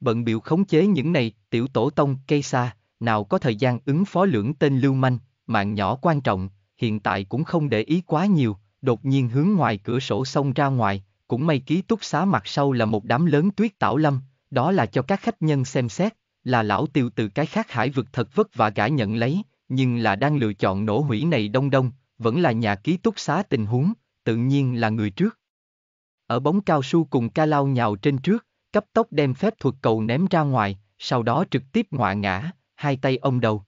Bận biểu khống chế những này, tiểu tổ tông, cây xa, nào có thời gian ứng phó lưỡng tên lưu manh, mạng nhỏ quan trọng, hiện tại cũng không để ý quá nhiều, đột nhiên hướng ngoài cửa sổ xông ra ngoài, cũng may ký túc xá mặt sau là một đám lớn tuyết tảo lâm, đó là cho các khách nhân xem xét, là lão tiêu từ cái khác hải vực thật vất vả gã nhận lấy, nhưng là đang lựa chọn nổ hủy này đông đông, vẫn là nhà ký túc xá tình huống, tự nhiên là người trước. Ở bóng cao su cùng ca lao nhào trên trước, cấp tốc đem phép thuật cầu ném ra ngoài, sau đó trực tiếp ngọa ngã, hai tay ông đầu.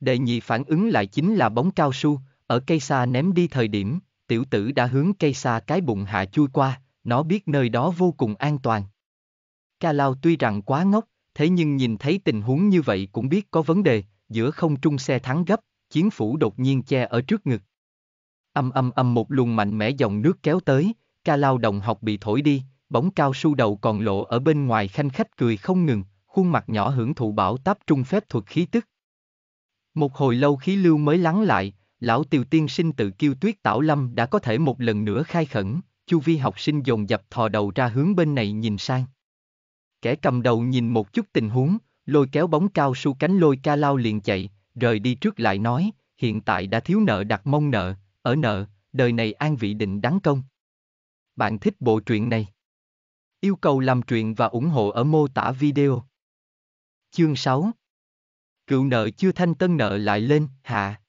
Đệ nhị phản ứng lại chính là bóng cao su, ở cây xa ném đi thời điểm, tiểu tử đã hướng cây xa cái bụng hạ chui qua, nó biết nơi đó vô cùng an toàn. Ca Lao tuy rằng quá ngốc, thế nhưng nhìn thấy tình huống như vậy cũng biết có vấn đề, giữa không trung xe thắng gấp, chiến phủ đột nhiên che ở trước ngực. Âm âm âm một luồng mạnh mẽ dòng nước kéo tới, ca lao đồng học bị thổi đi, bóng cao su đầu còn lộ ở bên ngoài khanh khách cười không ngừng, khuôn mặt nhỏ hưởng thụ bảo táp trung phép thuật khí tức. Một hồi lâu khí lưu mới lắng lại, lão tiều tiên sinh tự kiêu tuyết tảo lâm đã có thể một lần nữa khai khẩn, chu vi học sinh dồn dập thò đầu ra hướng bên này nhìn sang. Kẻ cầm đầu nhìn một chút tình huống, lôi kéo bóng cao su cánh lôi ca lao liền chạy, rời đi trước lại nói, hiện tại đã thiếu nợ đặt mong nợ, ở nợ, đời này an vị định đáng công. Bạn thích bộ truyện này? Yêu cầu làm truyện và ủng hộ ở mô tả video. Chương 6 Cựu nợ chưa thanh tân nợ lại lên, hạ.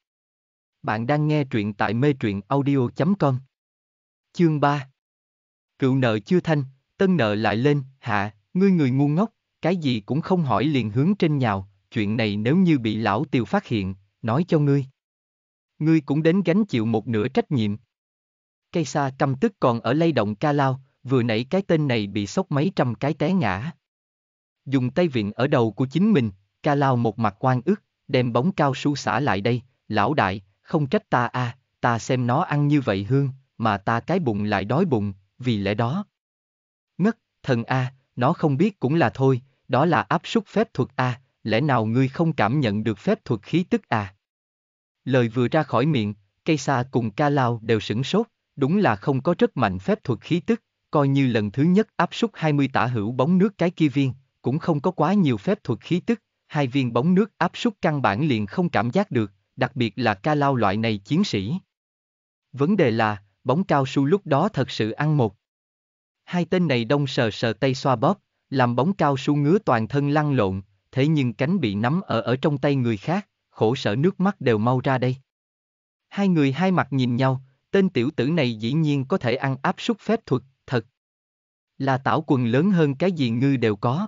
Bạn đang nghe truyện tại mê truyện audio.com. Chương 3 Cựu nợ chưa thanh, tân nợ lại lên, hạ, ngươi người ngu ngốc, cái gì cũng không hỏi liền hướng trên nhào, chuyện này nếu như bị lão tiều phát hiện, nói cho ngươi. Ngươi cũng đến gánh chịu một nửa trách nhiệm. Cây xa căm tức còn ở lay động ca lao, vừa nãy cái tên này bị sốc mấy trăm cái té ngã. Dùng tay viện ở đầu của chính mình, ca lao một mặt quan ức, đem bóng cao su xả lại đây, lão đại, không trách ta a, ta xem nó ăn như vậy hương, mà ta cái bụng lại đói bụng, vì lẽ đó. Ngất, thần a, nó không biết cũng là thôi, đó là áp súc phép thuật a, lẽ nào ngươi không cảm nhận được phép thuật khí tức à? Lời vừa ra khỏi miệng, cây xa cùng ca lao đều sửng sốt, đúng là không có rất mạnh phép thuật khí tức, coi như lần thứ nhất áp súc 20 tả hữu bóng nước cái kia viên, cũng không có quá nhiều phép thuật khí tức, hai viên bóng nước áp súc căn bản liền không cảm giác được, đặc biệt là ca lao loại này chiến sĩ. Vấn đề là, bóng cao su lúc đó thật sự ăn một. Hai tên này đông sờ sờ tay xoa bóp, làm bóng cao su ngứa toàn thân lăn lộn, thế nhưng cánh bị nắm ở ở trong tay người khác, khổ sở nước mắt đều mau ra đây. Hai người hai mặt nhìn nhau, tên tiểu tử này dĩ nhiên có thể ăn áp súc phép thuật, thật. Là tảo quần lớn hơn cái gì ngư đều có.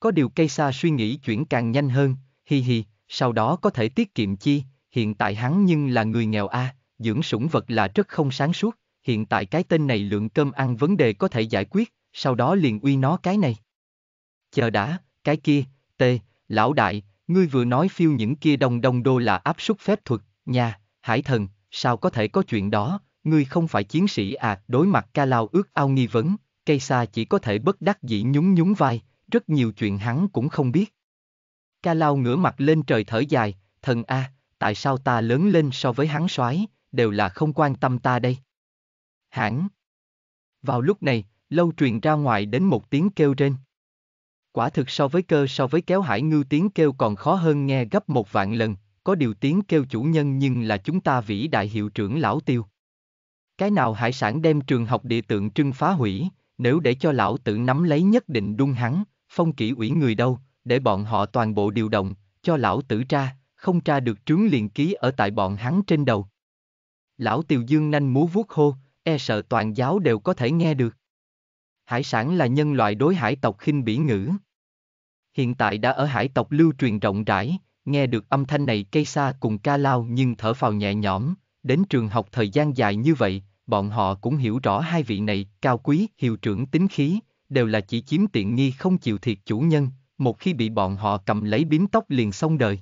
Có điều cây xa suy nghĩ chuyển càng nhanh hơn, hi hi, sau đó có thể tiết kiệm chi, hiện tại hắn nhưng là người nghèo a, dưỡng sủng vật là rất không sáng suốt, hiện tại cái tên này lượng cơm ăn vấn đề có thể giải quyết, sau đó liền uy nó cái này. Chờ đã, cái kia, tê, lão đại, ngươi vừa nói phiêu những kia đồng đồng đô là áp súc phép thuật, nha, hải thần, sao có thể có chuyện đó, ngươi không phải chiến sĩ à, đối mặt ca lao ước ao nghi vấn, cây xa chỉ có thể bất đắc dĩ nhún nhún vai, rất nhiều chuyện hắn cũng không biết. Ca lao ngửa mặt lên trời thở dài, thần a, tại sao ta lớn lên so với hắn soái, đều là không quan tâm ta đây. Hãng. Vào lúc này, lâu truyền ra ngoài đến một tiếng kêu trên. Quả thực so với cơ so với kéo hải ngư tiếng kêu còn khó hơn nghe gấp một vạn lần, có điều tiếng kêu chủ nhân nhưng là chúng ta vĩ đại hiệu trưởng lão tiêu. Cái nào hải sản đem trường học địa tượng trưng phá hủy, nếu để cho lão tự nắm lấy nhất định đung hắn, phong kỷ ủy người đâu, để bọn họ toàn bộ điều động, cho lão tử tra, không tra được trướng liền ký ở tại bọn hắn trên đầu. Lão Tiều Dương nanh múa vuốt hô, e sợ toàn giáo đều có thể nghe được. Hải sản là nhân loại đối hải tộc khinh bỉ ngữ. Hiện tại đã ở hải tộc lưu truyền rộng rãi, nghe được âm thanh này cây xa cùng ca lao nhưng thở phào nhẹ nhõm, đến trường học thời gian dài như vậy, bọn họ cũng hiểu rõ hai vị này, cao quý, hiệu trưởng tính khí, đều là chỉ chiếm tiện nghi không chịu thiệt chủ nhân, một khi bị bọn họ cầm lấy bím tóc liền xong đời.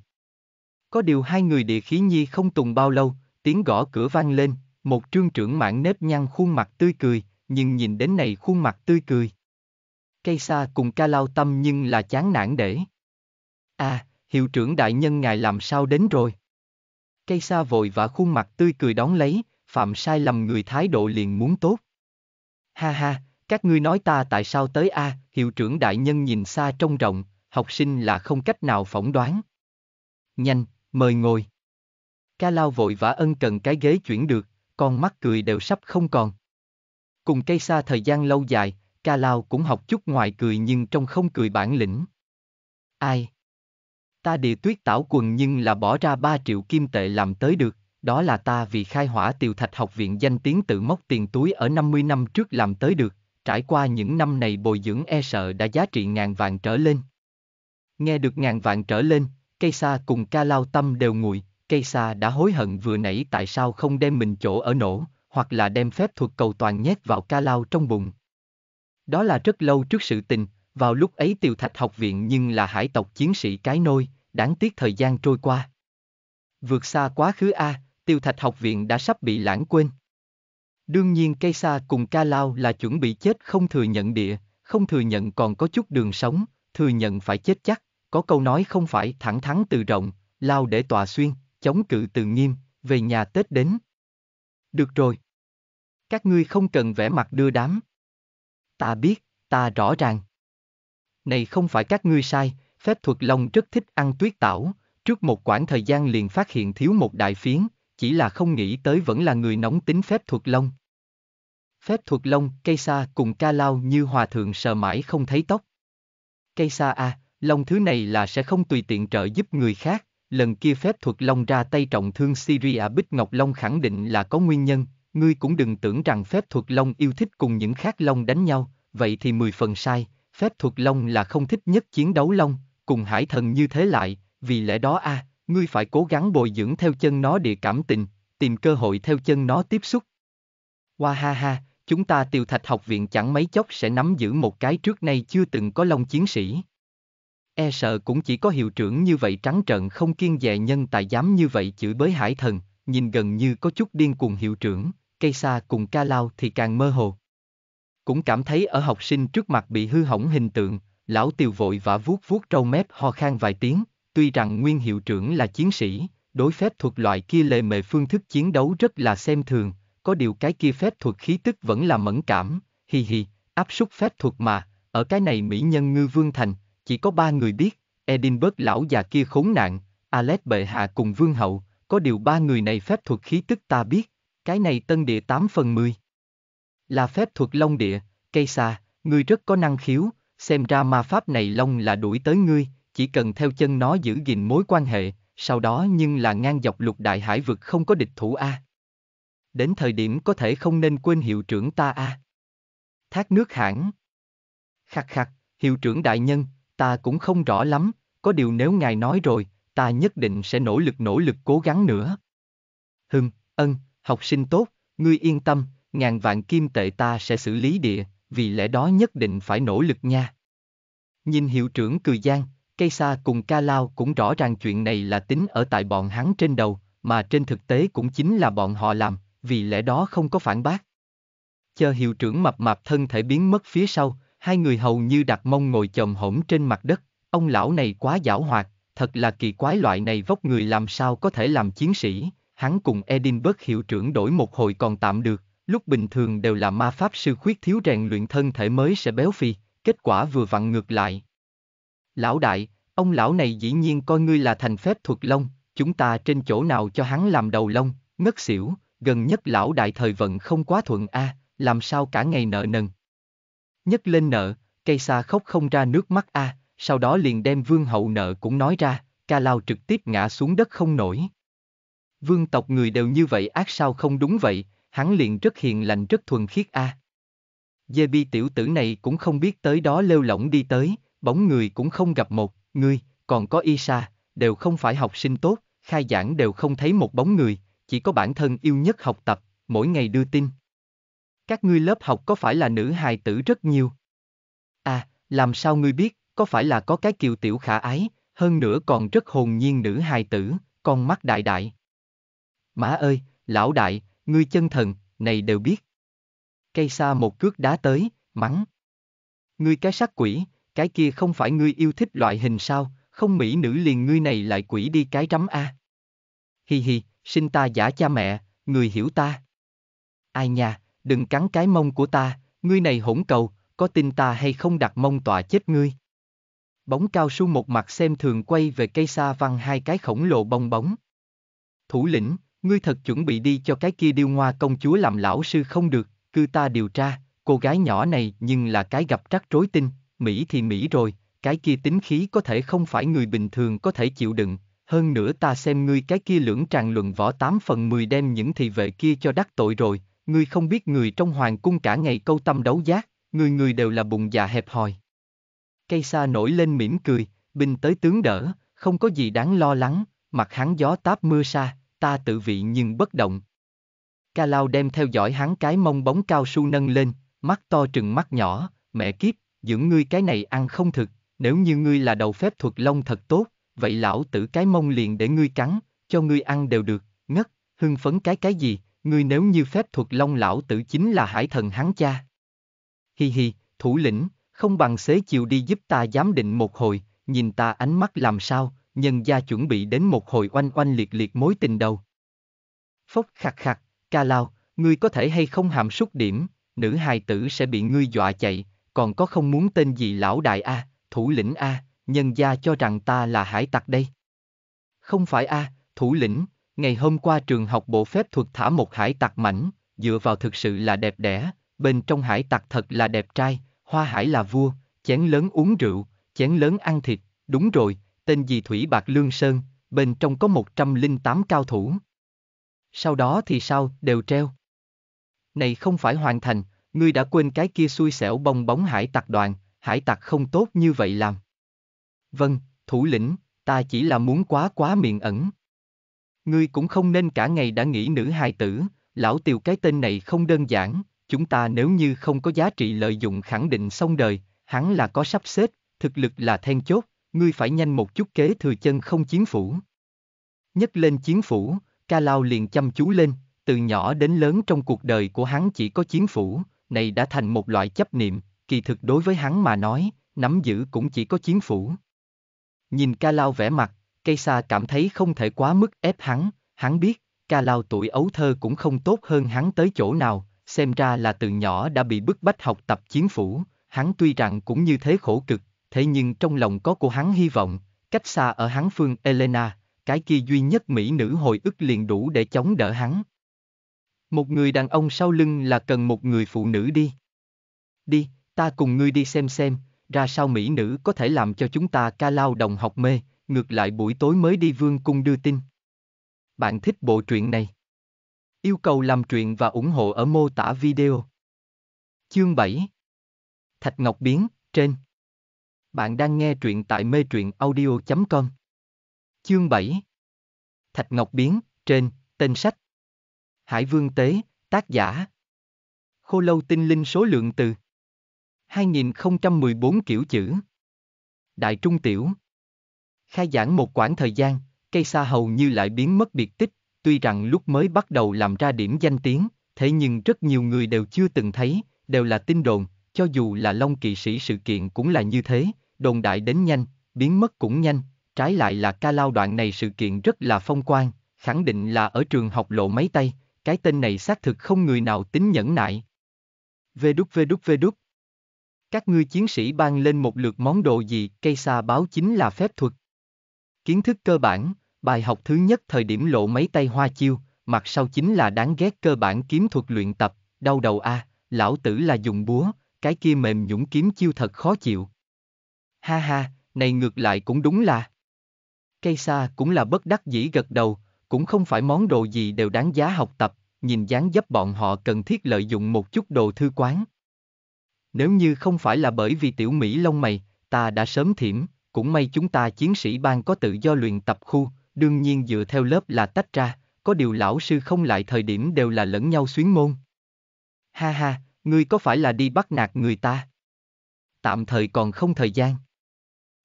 Có điều hai người địa khí nhi không tùng bao lâu, tiếng gõ cửa vang lên, một trương trưởng mãn nếp nhăn khuôn mặt tươi cười, nhưng nhìn đến này khuôn mặt tươi cười. Cây xa cùng ca lao tâm nhưng là chán nản để. À, hiệu trưởng đại nhân ngài làm sao đến rồi? Cây xa vội và khuôn mặt tươi cười đón lấy, phạm sai lầm người thái độ liền muốn tốt. Ha ha, các ngươi nói ta tại sao tới a? hiệu trưởng đại nhân nhìn xa trông rộng, học sinh là không cách nào phỏng đoán. Nhanh, mời ngồi. Ca lao vội vã ân cần cái ghế chuyển được, con mắt cười đều sắp không còn. Cùng cây xa thời gian lâu dài, ca lao cũng học chút ngoài cười nhưng trong không cười bản lĩnh. Ai? Ta địa tuyết tảo quần nhưng là bỏ ra 3 triệu kim tệ làm tới được, đó là ta vì khai hỏa tiều thạch học viện danh tiếng tự móc tiền túi ở 50 năm trước làm tới được, trải qua những năm này bồi dưỡng e sợ đã giá trị ngàn vạn trở lên. Nghe được ngàn vạn trở lên, cây xa cùng ca lao tâm đều nguội, cây xa đã hối hận vừa nãy tại sao không đem mình chỗ ở nổ, hoặc là đem phép thuật cầu toàn nhét vào ca lao trong bụng. Đó là rất lâu trước sự tình, vào lúc ấy tiều thạch học viện nhưng là hải tộc chiến sĩ cái nôi, đáng tiếc thời gian trôi qua. Vượt xa quá khứ A, tiêu thạch học viện đã sắp bị lãng quên. Đương nhiên cây xa cùng ca lao là chuẩn bị chết không thừa nhận địa, không thừa nhận còn có chút đường sống, thừa nhận phải chết chắc, có câu nói không phải thẳng thắn từ rộng, lao để tòa xuyên, chống cự từ nghiêm, về nhà Tết đến. Được rồi. Các ngươi không cần vẽ mặt đưa đám. Ta biết, ta rõ ràng. Này không phải các ngươi sai, phép thuật long rất thích ăn tuyết tảo, trước một quãng thời gian liền phát hiện thiếu một đại phiến, chỉ là không nghĩ tới vẫn là người nóng tính phép thuật long. Phép thuật long, cây sa cùng ca lao như hòa thượng sờ mãi không thấy tóc. Cây sa a, à, long thứ này là sẽ không tùy tiện trợ giúp người khác, lần kia phép thuật long ra tay trọng thương Syria Bích Ngọc Long khẳng định là có nguyên nhân, ngươi cũng đừng tưởng rằng phép thuật long yêu thích cùng những khác long đánh nhau, vậy thì mười phần sai, phép thuật long là không thích nhất chiến đấu long, cùng hải thần như thế lại, vì lẽ đó a, ngươi phải cố gắng bồi dưỡng theo chân nó địa cảm tình, tìm cơ hội theo chân nó tiếp xúc. Hoa ha ha, chúng ta Tiêu thạch học viện chẳng mấy chốc sẽ nắm giữ một cái trước nay chưa từng có long chiến sĩ. E sợ cũng chỉ có hiệu trưởng như vậy trắng trợn không kiên dè nhân tài dám như vậy chửi bới hải thần, nhìn gần như có chút điên cuồng hiệu trưởng, cây xa cùng ca lao thì càng mơ hồ. Cũng cảm thấy ở học sinh trước mặt bị hư hỏng hình tượng, lão tiều vội và vuốt vuốt trâu mép ho khan vài tiếng, tuy rằng nguyên hiệu trưởng là chiến sĩ, đối phép thuật loại kia lề mề phương thức chiến đấu rất là xem thường, có điều cái kia phép thuật khí tức vẫn là mẫn cảm, hi hi, áp súc phép thuật mà, ở cái này mỹ nhân ngư vương thành, chỉ có ba người biết, Edinburgh lão già kia khốn nạn, Alex bệ hạ cùng vương hậu, có điều ba người này phép thuật khí tức ta biết, cái này tân địa 8 phần 10. Là phép thuật long địa, cây xa, ngươi rất có năng khiếu, xem ra ma pháp này long là đuổi tới ngươi, chỉ cần theo chân nó giữ gìn mối quan hệ, sau đó nhưng là ngang dọc lục đại hải vực không có địch thủ A. Đến thời điểm có thể không nên quên hiệu trưởng ta A. Thác nước hãng. Khắc khắc, hiệu trưởng đại nhân, ta cũng không rõ lắm, có điều nếu ngài nói rồi, ta nhất định sẽ nỗ lực nỗ lực cố gắng nữa. Hừm, ân, học sinh tốt, ngươi yên tâm, ngàn vạn kim tệ ta sẽ xử lý địa, vì lẽ đó nhất định phải nỗ lực nha. Nhìn hiệu trưởng cười gian, cây sa cùng ca lao cũng rõ ràng chuyện này là tính ở tại bọn hắn trên đầu, mà trên thực tế cũng chính là bọn họ làm, vì lẽ đó không có phản bác. Chờ hiệu trưởng mập mạp thân thể biến mất phía sau, hai người hầu như đặt mông ngồi chồm hổm trên mặt đất, ông lão này quá giảo hoạt, thật là kỳ quái loại này vóc người làm sao có thể làm chiến sĩ, hắn cùng Edinburgh hiệu trưởng đổi một hồi còn tạm được, lúc bình thường đều là ma pháp sư khuyết thiếu rèn luyện thân thể mới sẽ béo phì, kết quả vừa vặn ngược lại. Lão đại, ông lão này dĩ nhiên coi ngươi là thành phép thuật long, chúng ta trên chỗ nào cho hắn làm đầu long, ngất xỉu, gần nhất lão đại thời vận không quá thuận a, làm sao cả ngày nợ nần. Nhất lên nợ, cây xa khóc không ra nước mắt a, sau đó liền đem vương hậu nợ cũng nói ra, ca lao trực tiếp ngã xuống đất không nổi. Vương tộc người đều như vậy ác sao không đúng vậy, hắn liền rất hiền lành rất thuần khiết a. Dê bi tiểu tử này cũng không biết tới đó lêu lỏng đi tới, bóng người cũng không gặp một, người, còn có Isa, đều không phải học sinh tốt, khai giảng đều không thấy một bóng người, chỉ có bản thân yêu nhất học tập, mỗi ngày đưa tin. Các ngươi lớp học có phải là nữ hài tử rất nhiều? À, làm sao ngươi biết, có phải là có cái kiều tiểu khả ái, hơn nữa còn rất hồn nhiên nữ hài tử, con mắt đại đại. Mã ơi, lão đại, ngươi chân thần, này đều biết. Cây xa một cước đá tới, mắng. Ngươi cái sắc quỷ, cái kia không phải ngươi yêu thích loại hình sao, không mỹ nữ liền ngươi này lại quỷ đi cái rắm a. Hi hi, sinh ta giả cha mẹ, người hiểu ta. Ai nha, đừng cắn cái mông của ta, ngươi này hỗn cầu, có tin ta hay không đặt mông tọa chết ngươi. Bóng cao su một mặt xem thường quay về cây xa văng hai cái khổng lồ bong bóng. Thủ lĩnh, ngươi thật chuẩn bị đi cho cái kia điêu ngoa công chúa làm lão sư không được, cư ta điều tra, cô gái nhỏ này nhưng là cái gặp rắc rối tinh, Mỹ thì Mỹ rồi, cái kia tính khí có thể không phải người bình thường có thể chịu đựng, hơn nữa ta xem ngươi cái kia lưỡng tràn luận võ tám phần mười đem những thị vệ kia cho đắc tội rồi, ngươi không biết người trong hoàng cung cả ngày câu tâm đấu giác, người người đều là bụng dạ hẹp hòi. Cây xa nổi lên mỉm cười, binh tới tướng đỡ, không có gì đáng lo lắng, mặt hắn gió táp mưa sa, ta tự vị nhưng bất động. Ca Lao đem theo dõi hắn cái mông bóng cao su nâng lên, mắt to trừng mắt nhỏ, mẹ kiếp, dưỡng ngươi cái này ăn không thực, nếu như ngươi là đầu phép thuật long thật tốt, vậy lão tử cái mông liền để ngươi cắn, cho ngươi ăn đều được, ngất, hưng phấn cái cái gì, ngươi nếu như phép thuật long lão tử chính là hải thần hắn cha. Hi hi, thủ lĩnh, không bằng xế chiều đi giúp ta giám định một hồi, nhìn ta ánh mắt làm sao, nhân gia chuẩn bị đến một hồi oanh oanh liệt liệt mối tình đầu. Phốc khạc khạc, ca lao, ngươi có thể hay không hàm xúc điểm, nữ hài tử sẽ bị ngươi dọa chạy, còn có không muốn tên gì lão đại A, thủ lĩnh A, nhân gia cho rằng ta là hải tặc đây. Không phải A, thủ lĩnh, ngày hôm qua trường học bộ phép thuật thả một hải tặc mảnh, dựa vào thực sự là đẹp đẽ, bên trong hải tặc thật là đẹp trai, hoa hải là vua, chén lớn uống rượu, chén lớn ăn thịt, đúng rồi, tên gì Thủy Bạc Lương Sơn, bên trong có 108 cao thủ. Sau đó thì sao, đều treo. Này không phải hoàn thành, ngươi đã quên cái kia xui xẻo bong bóng hải tặc đoàn, hải tặc không tốt như vậy làm. Vâng, thủ lĩnh, ta chỉ là muốn quá quá miệng ẩn. Ngươi cũng không nên cả ngày đã nghĩ nữ hài tử, lão tiều cái tên này không đơn giản, chúng ta nếu như không có giá trị lợi dụng khẳng định xong đời, hắn là có sắp xếp, thực lực là then chốt, ngươi phải nhanh một chút kế thừa chân không chiến phủ. Nhất lên chiến phủ, ca lao liền chăm chú lên, từ nhỏ đến lớn trong cuộc đời của hắn chỉ có chiến phủ, này đã thành một loại chấp niệm, kỳ thực đối với hắn mà nói, nắm giữ cũng chỉ có chiến phủ. Nhìn ca lao vẻ mặt, cây xa cảm thấy không thể quá mức ép hắn, hắn biết, ca lao tuổi ấu thơ cũng không tốt hơn hắn tới chỗ nào, xem ra là từ nhỏ đã bị bức bách học tập chiến phủ, hắn tuy rằng cũng như thế khổ cực, thế nhưng trong lòng có của hắn hy vọng, cách xa ở hắn phương Elena, cái kia duy nhất mỹ nữ hồi ức liền đủ để chống đỡ hắn. Một người đàn ông sau lưng là cần một người phụ nữ đi. Đi, ta cùng ngươi đi xem xem, ra sao mỹ nữ có thể làm cho chúng ta ca lao đồng học mê, ngược lại buổi tối mới đi vương cung đưa tin. Bạn thích bộ truyện này? Yêu cầu làm truyện và ủng hộ ở mô tả video. Chương 7 Thạch Ngọc Biến, trên bạn đang nghe truyện tại mê truyện audio.com Chương 7 Thạch Ngọc Biến, trên, tên sách. Hải Vương Tế, tác giả. Khô lâu tinh linh số lượng từ 2014 kiểu chữ. Đại Trung Tiểu. Khai giảng một quãng thời gian, cây sa hầu như lại biến mất biệt tích, tuy rằng lúc mới bắt đầu làm ra điểm danh tiếng, thế nhưng rất nhiều người đều chưa từng thấy, đều là tin đồn, cho dù là Long kỵ sĩ sự kiện cũng là như thế, đồn đại đến nhanh, biến mất cũng nhanh, trái lại là ca lao đoạn này sự kiện rất là phong quan, khẳng định là ở trường học lộ mấy tay, cái tên này xác thực không người nào tính nhẫn nại. Vê đúc vê đúc vê đúc. Các ngươi chiến sĩ ban lên một lượt món đồ gì, cây xa báo chính là phép thuật. Kiến thức cơ bản, bài học thứ nhất thời điểm lộ mấy tay hoa chiêu, mặt sau chính là đáng ghét cơ bản kiếm thuật luyện tập, đau đầu a, lão tử là dùng búa, cái kia mềm nhũng kiếm chiêu thật khó chịu. Ha ha, này ngược lại cũng đúng là. Cây xa cũng là bất đắc dĩ gật đầu, cũng không phải món đồ gì đều đáng giá học tập, nhìn dáng dấp bọn họ cần thiết lợi dụng một chút đồ thư quán. Nếu như không phải là bởi vì tiểu Mỹ lông mày, ta đã sớm thiểm, cũng may chúng ta chiến sĩ ban có tự do luyện tập khu, đương nhiên dựa theo lớp là tách ra, có điều lão sư không lại thời điểm đều là lẫn nhau xuyến môn. Ha ha, ngươi có phải là đi bắt nạt người ta? Tạm thời còn không thời gian.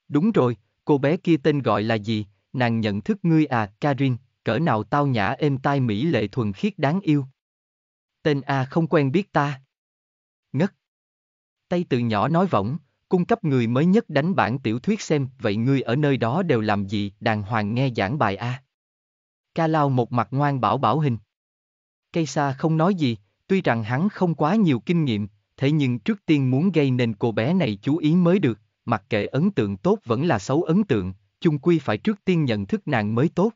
Đúng rồi, cô bé kia tên gọi là gì, nàng nhận thức ngươi à, Karin, cỡ nào tao nhã êm tai mỹ lệ thuần khiết đáng yêu. Tên A không quen biết ta. Ngất. Tay từ nhỏ nói võng, cung cấp người mới nhất đánh bản tiểu thuyết xem, vậy ngươi ở nơi đó đều làm gì, đàng hoàng nghe giảng bài A. Ca lao một mặt ngoan bảo bảo hình. Cây xa không nói gì, tuy rằng hắn không quá nhiều kinh nghiệm, thế nhưng trước tiên muốn gây nên cô bé này chú ý mới được, mặc kệ ấn tượng tốt vẫn là xấu ấn tượng, chung quy phải trước tiên nhận thức nàng mới tốt.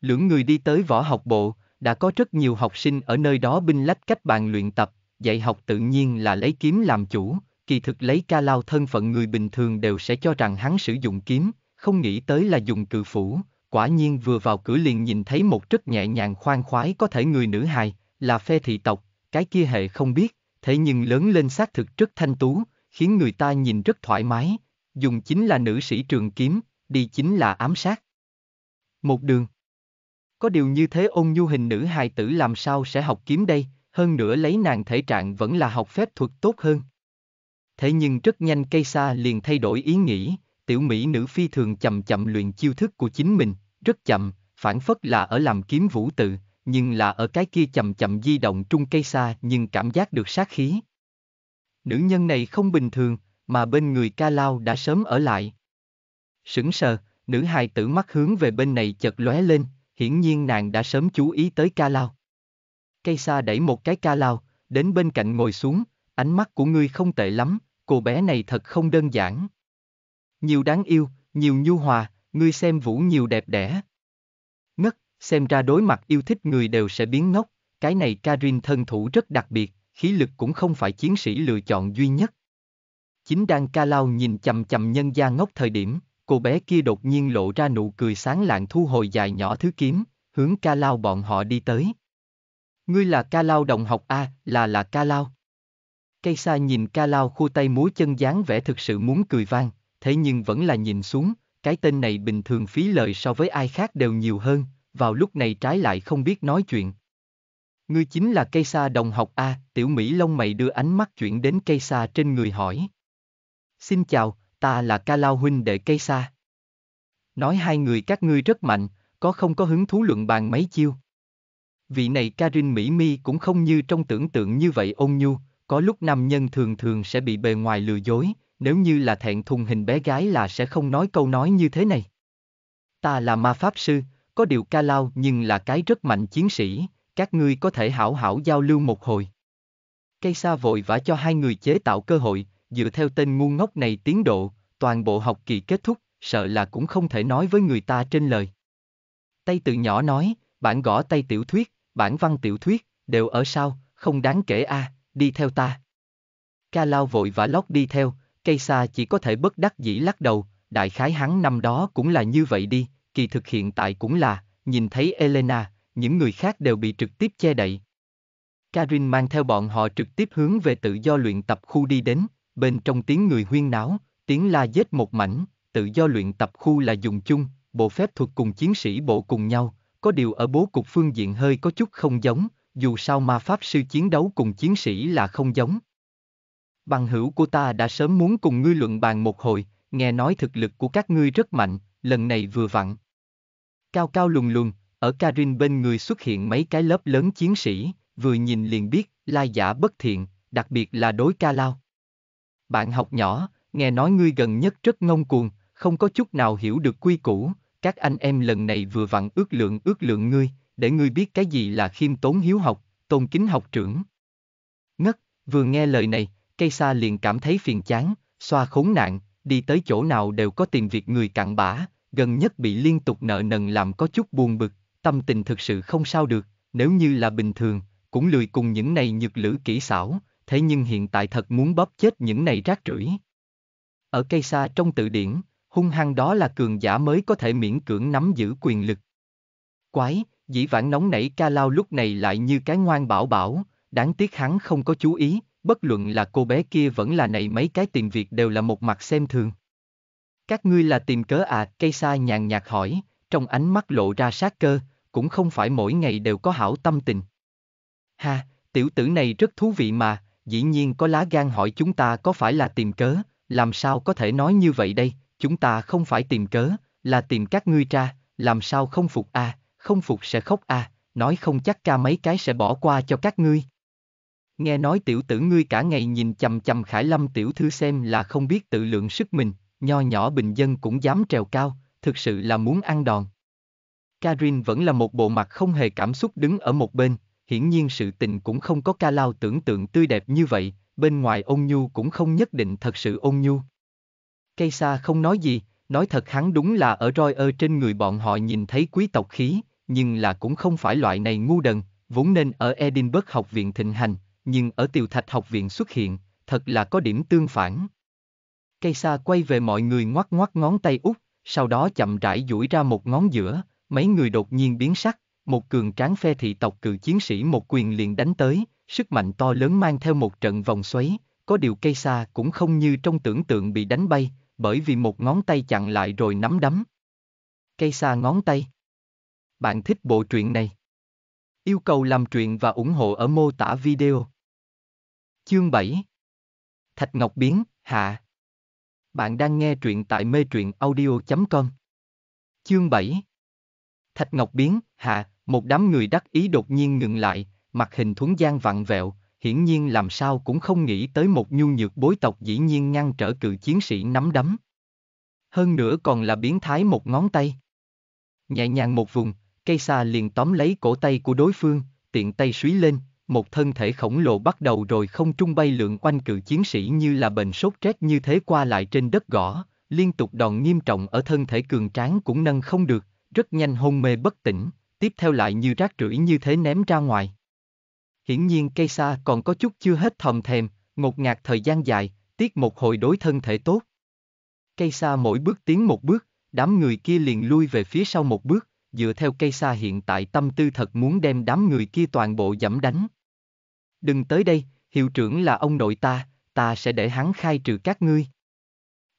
Lưỡng người đi tới võ học bộ, đã có rất nhiều học sinh ở nơi đó binh lách cách bàn luyện tập, dạy học tự nhiên là lấy kiếm làm chủ, kỳ thực lấy ca lao thân phận người bình thường đều sẽ cho rằng hắn sử dụng kiếm, không nghĩ tới là dùng cự phủ, quả nhiên vừa vào cửa liền nhìn thấy một rất nhẹ nhàng khoan khoái có thể người nữ hài, là phe thị tộc, cái kia hệ không biết, thế nhưng lớn lên xác thực rất thanh tú, khiến người ta nhìn rất thoải mái, dùng chính là nữ sĩ trường kiếm, đi chính là ám sát. Một đường. Có điều như thế ôn nhu hình nữ hài tử làm sao sẽ học kiếm đây, hơn nữa lấy nàng thể trạng vẫn là học phép thuật tốt hơn. Thế nhưng rất nhanh cây xa liền thay đổi ý nghĩ, tiểu mỹ nữ phi thường chậm chậm luyện chiêu thức của chính mình, rất chậm, phản phất là ở làm kiếm vũ tự, nhưng là ở cái kia chậm chậm di động trung cây xa nhưng cảm giác được sát khí. Nữ nhân này không bình thường, mà bên người ca lao đã sớm ở lại. Sững sờ, nữ hài tử mắt hướng về bên này chợt lóe lên, hiển nhiên nàng đã sớm chú ý tới ca lao. Cây xa đẩy một cái ca lao, đến bên cạnh ngồi xuống, ánh mắt của ngươi không tệ lắm, cô bé này thật không đơn giản. Nhiều đáng yêu, nhiều nhu hòa, ngươi xem vũ nhiều đẹp đẽ. Xem ra đối mặt yêu thích người đều sẽ biến ngốc, cái này Karin thân thủ rất đặc biệt, khí lực cũng không phải chiến sĩ lựa chọn duy nhất. Chính đang ca lao nhìn chầm chầm nhân gia ngốc thời điểm, cô bé kia đột nhiên lộ ra nụ cười sáng lạng thu hồi dài nhỏ thứ kiếm, hướng ca lao bọn họ đi tới. Ngươi là ca lao đồng học A, là là ca lao. Cây xa nhìn ca lao khu tay múa chân dáng vẻ thực sự muốn cười vang, thế nhưng vẫn là nhìn xuống, cái tên này bình thường phí lời so với ai khác đều nhiều hơn, vào lúc này trái lại không biết nói chuyện. Ngươi chính là cây sa đồng học A, tiểu Mỹ lông mày đưa ánh mắt chuyển đến cây sa trên người hỏi. Xin chào, ta là ca lao huynh đệ cây sa. Nói hai người các ngươi rất mạnh, có không có hứng thú luận bàn mấy chiêu. Vị này Karin Mỹ Mi cũng không như trong tưởng tượng như vậy ôn nhu, có lúc nam nhân thường thường sẽ bị bề ngoài lừa dối, nếu như là thẹn thùng hình bé gái là sẽ không nói câu nói như thế này. Ta là ma pháp sư, có điều ca lao nhưng là cái rất mạnh chiến sĩ, các ngươi có thể hảo hảo giao lưu một hồi. Cây sa vội vã cho hai người chế tạo cơ hội, dựa theo tên ngu ngốc này tiến độ, toàn bộ học kỳ kết thúc, sợ là cũng không thể nói với người ta trên lời. Tay từ nhỏ nói, bản gõ tay tiểu thuyết, bản văn tiểu thuyết, đều ở sau, không đáng kể a, đi theo ta. Ca lao vội vã lót đi theo, cây xa chỉ có thể bất đắc dĩ lắc đầu, đại khái hắn năm đó cũng là như vậy đi, kỳ thực hiện tại cũng là, nhìn thấy Elena, những người khác đều bị trực tiếp che đậy. Karin mang theo bọn họ trực tiếp hướng về tự do luyện tập khu đi đến, bên trong tiếng người huyên náo, tiếng la giết một mảnh, tự do luyện tập khu là dùng chung, bộ phép thuật cùng chiến sĩ bộ cùng nhau, có điều ở bố cục phương diện hơi có chút không giống, dù sao ma pháp sư chiến đấu cùng chiến sĩ là không giống. Bằng hữu của ta đã sớm muốn cùng ngươi luận bàn một hồi, nghe nói thực lực của các ngươi rất mạnh, lần này vừa vặn. Cao cao lùng lùng, ở Karin bên người xuất hiện mấy cái lớp lớn chiến sĩ, vừa nhìn liền biết, lai giả bất thiện, đặc biệt là đối ca lao. Bạn học nhỏ, nghe nói ngươi gần nhất rất ngông cuồng, không có chút nào hiểu được quy củ, các anh em lần này vừa vặn ước lượng ước lượng ngươi, để ngươi biết cái gì là khiêm tốn hiếu học, tôn kính học trưởng. Ngất, vừa nghe lời này, cây sa liền cảm thấy phiền chán, xoa khốn nạn, đi tới chỗ nào đều có tìm việc người cặn bã, gần nhất bị liên tục nợ nần làm có chút buồn bực, tâm tình thực sự không sao được, nếu như là bình thường, cũng lười cùng những này nhược lữ kỹ xảo, thế nhưng hiện tại thật muốn bóp chết những này rác rưởi. Ở cây xa trong tự điển, hung hăng đó là cường giả mới có thể miễn cưỡng nắm giữ quyền lực. Quái, dĩ vãng nóng nảy ca lao lúc này lại như cái ngoan bảo bảo, đáng tiếc hắn không có chú ý, bất luận là cô bé kia vẫn là này mấy cái tìm việc đều là một mặt xem thường. Các ngươi là tìm cớ à, cây sa nhàn nhạt hỏi, trong ánh mắt lộ ra sát cơ, cũng không phải mỗi ngày đều có hảo tâm tình. Ha, tiểu tử này rất thú vị mà, dĩ nhiên có lá gan hỏi chúng ta có phải là tìm cớ, làm sao có thể nói như vậy đây, chúng ta không phải tìm cớ, là tìm các ngươi ra, làm sao không phục à, không phục sẽ khóc à, nói không chắc ca mấy cái sẽ bỏ qua cho các ngươi. Nghe nói tiểu tử ngươi cả ngày nhìn chầm chầm Khải Lâm tiểu thư xem là không biết tự lượng sức mình, nho nhỏ bình dân cũng dám trèo cao, thực sự là muốn ăn đòn. Karin vẫn là một bộ mặt không hề cảm xúc đứng ở một bên, hiển nhiên sự tình cũng không có ca lao tưởng tượng tươi đẹp như vậy, bên ngoài ôn nhu cũng không nhất định thật sự ôn nhu. Cây xa không nói gì, nói thật hắn đúng là ở roi ơ trên người bọn họ nhìn thấy quý tộc khí, nhưng là cũng không phải loại này ngu đần, vốn nên ở Edinburgh học viện thịnh hành, nhưng ở Tiều Thạch học viện xuất hiện, thật là có điểm tương phản. Cây xa quay về mọi người ngoắc ngoắc ngón tay út, sau đó chậm rãi duỗi ra một ngón giữa, mấy người đột nhiên biến sắc, một cường tráng phe thị tộc cự chiến sĩ một quyền liền đánh tới, sức mạnh to lớn mang theo một trận vòng xoáy, có điều cây xa cũng không như trong tưởng tượng bị đánh bay, bởi vì một ngón tay chặn lại rồi nắm đấm. Cây xa ngón tay. Bạn thích bộ truyện này? Yêu cầu làm truyện và ủng hộ ở mô tả video. Chương 7 Thạch Ngọc Biến, Hạ Bạn đang nghe truyện tại mê truyện audio.com Chương 7 Thạch Ngọc Biến, Hạ, một đám người đắc ý đột nhiên ngừng lại, mặt hình thuấn gian vặn vẹo, hiển nhiên làm sao cũng không nghĩ tới một nhu nhược bối tộc dĩ nhiên ngăn trở cự chiến sĩ nắm đấm. Hơn nữa còn là biến thái một ngón tay. Nhẹ nhàng một vùng, cây xà liền tóm lấy cổ tay của đối phương, tiện tay suý lên, một thân thể khổng lồ bắt đầu rồi không trung bay lượn quanh cự chiến sĩ như là bệnh sốt rét như thế qua lại trên đất gõ, liên tục đòn nghiêm trọng ở thân thể cường tráng cũng nâng không được, rất nhanh hôn mê bất tỉnh, tiếp theo lại như rác rưởi như thế ném ra ngoài. Hiển nhiên cây xa còn có chút chưa hết thòm thèm, ngột ngạt thời gian dài, tiếc một hồi đối thân thể tốt. Cây xa mỗi bước tiến một bước, đám người kia liền lui về phía sau một bước, dựa theo cây xa hiện tại tâm tư thật muốn đem đám người kia toàn bộ dẫm đánh. Đừng tới đây, hiệu trưởng là ông nội ta, ta sẽ để hắn khai trừ các ngươi.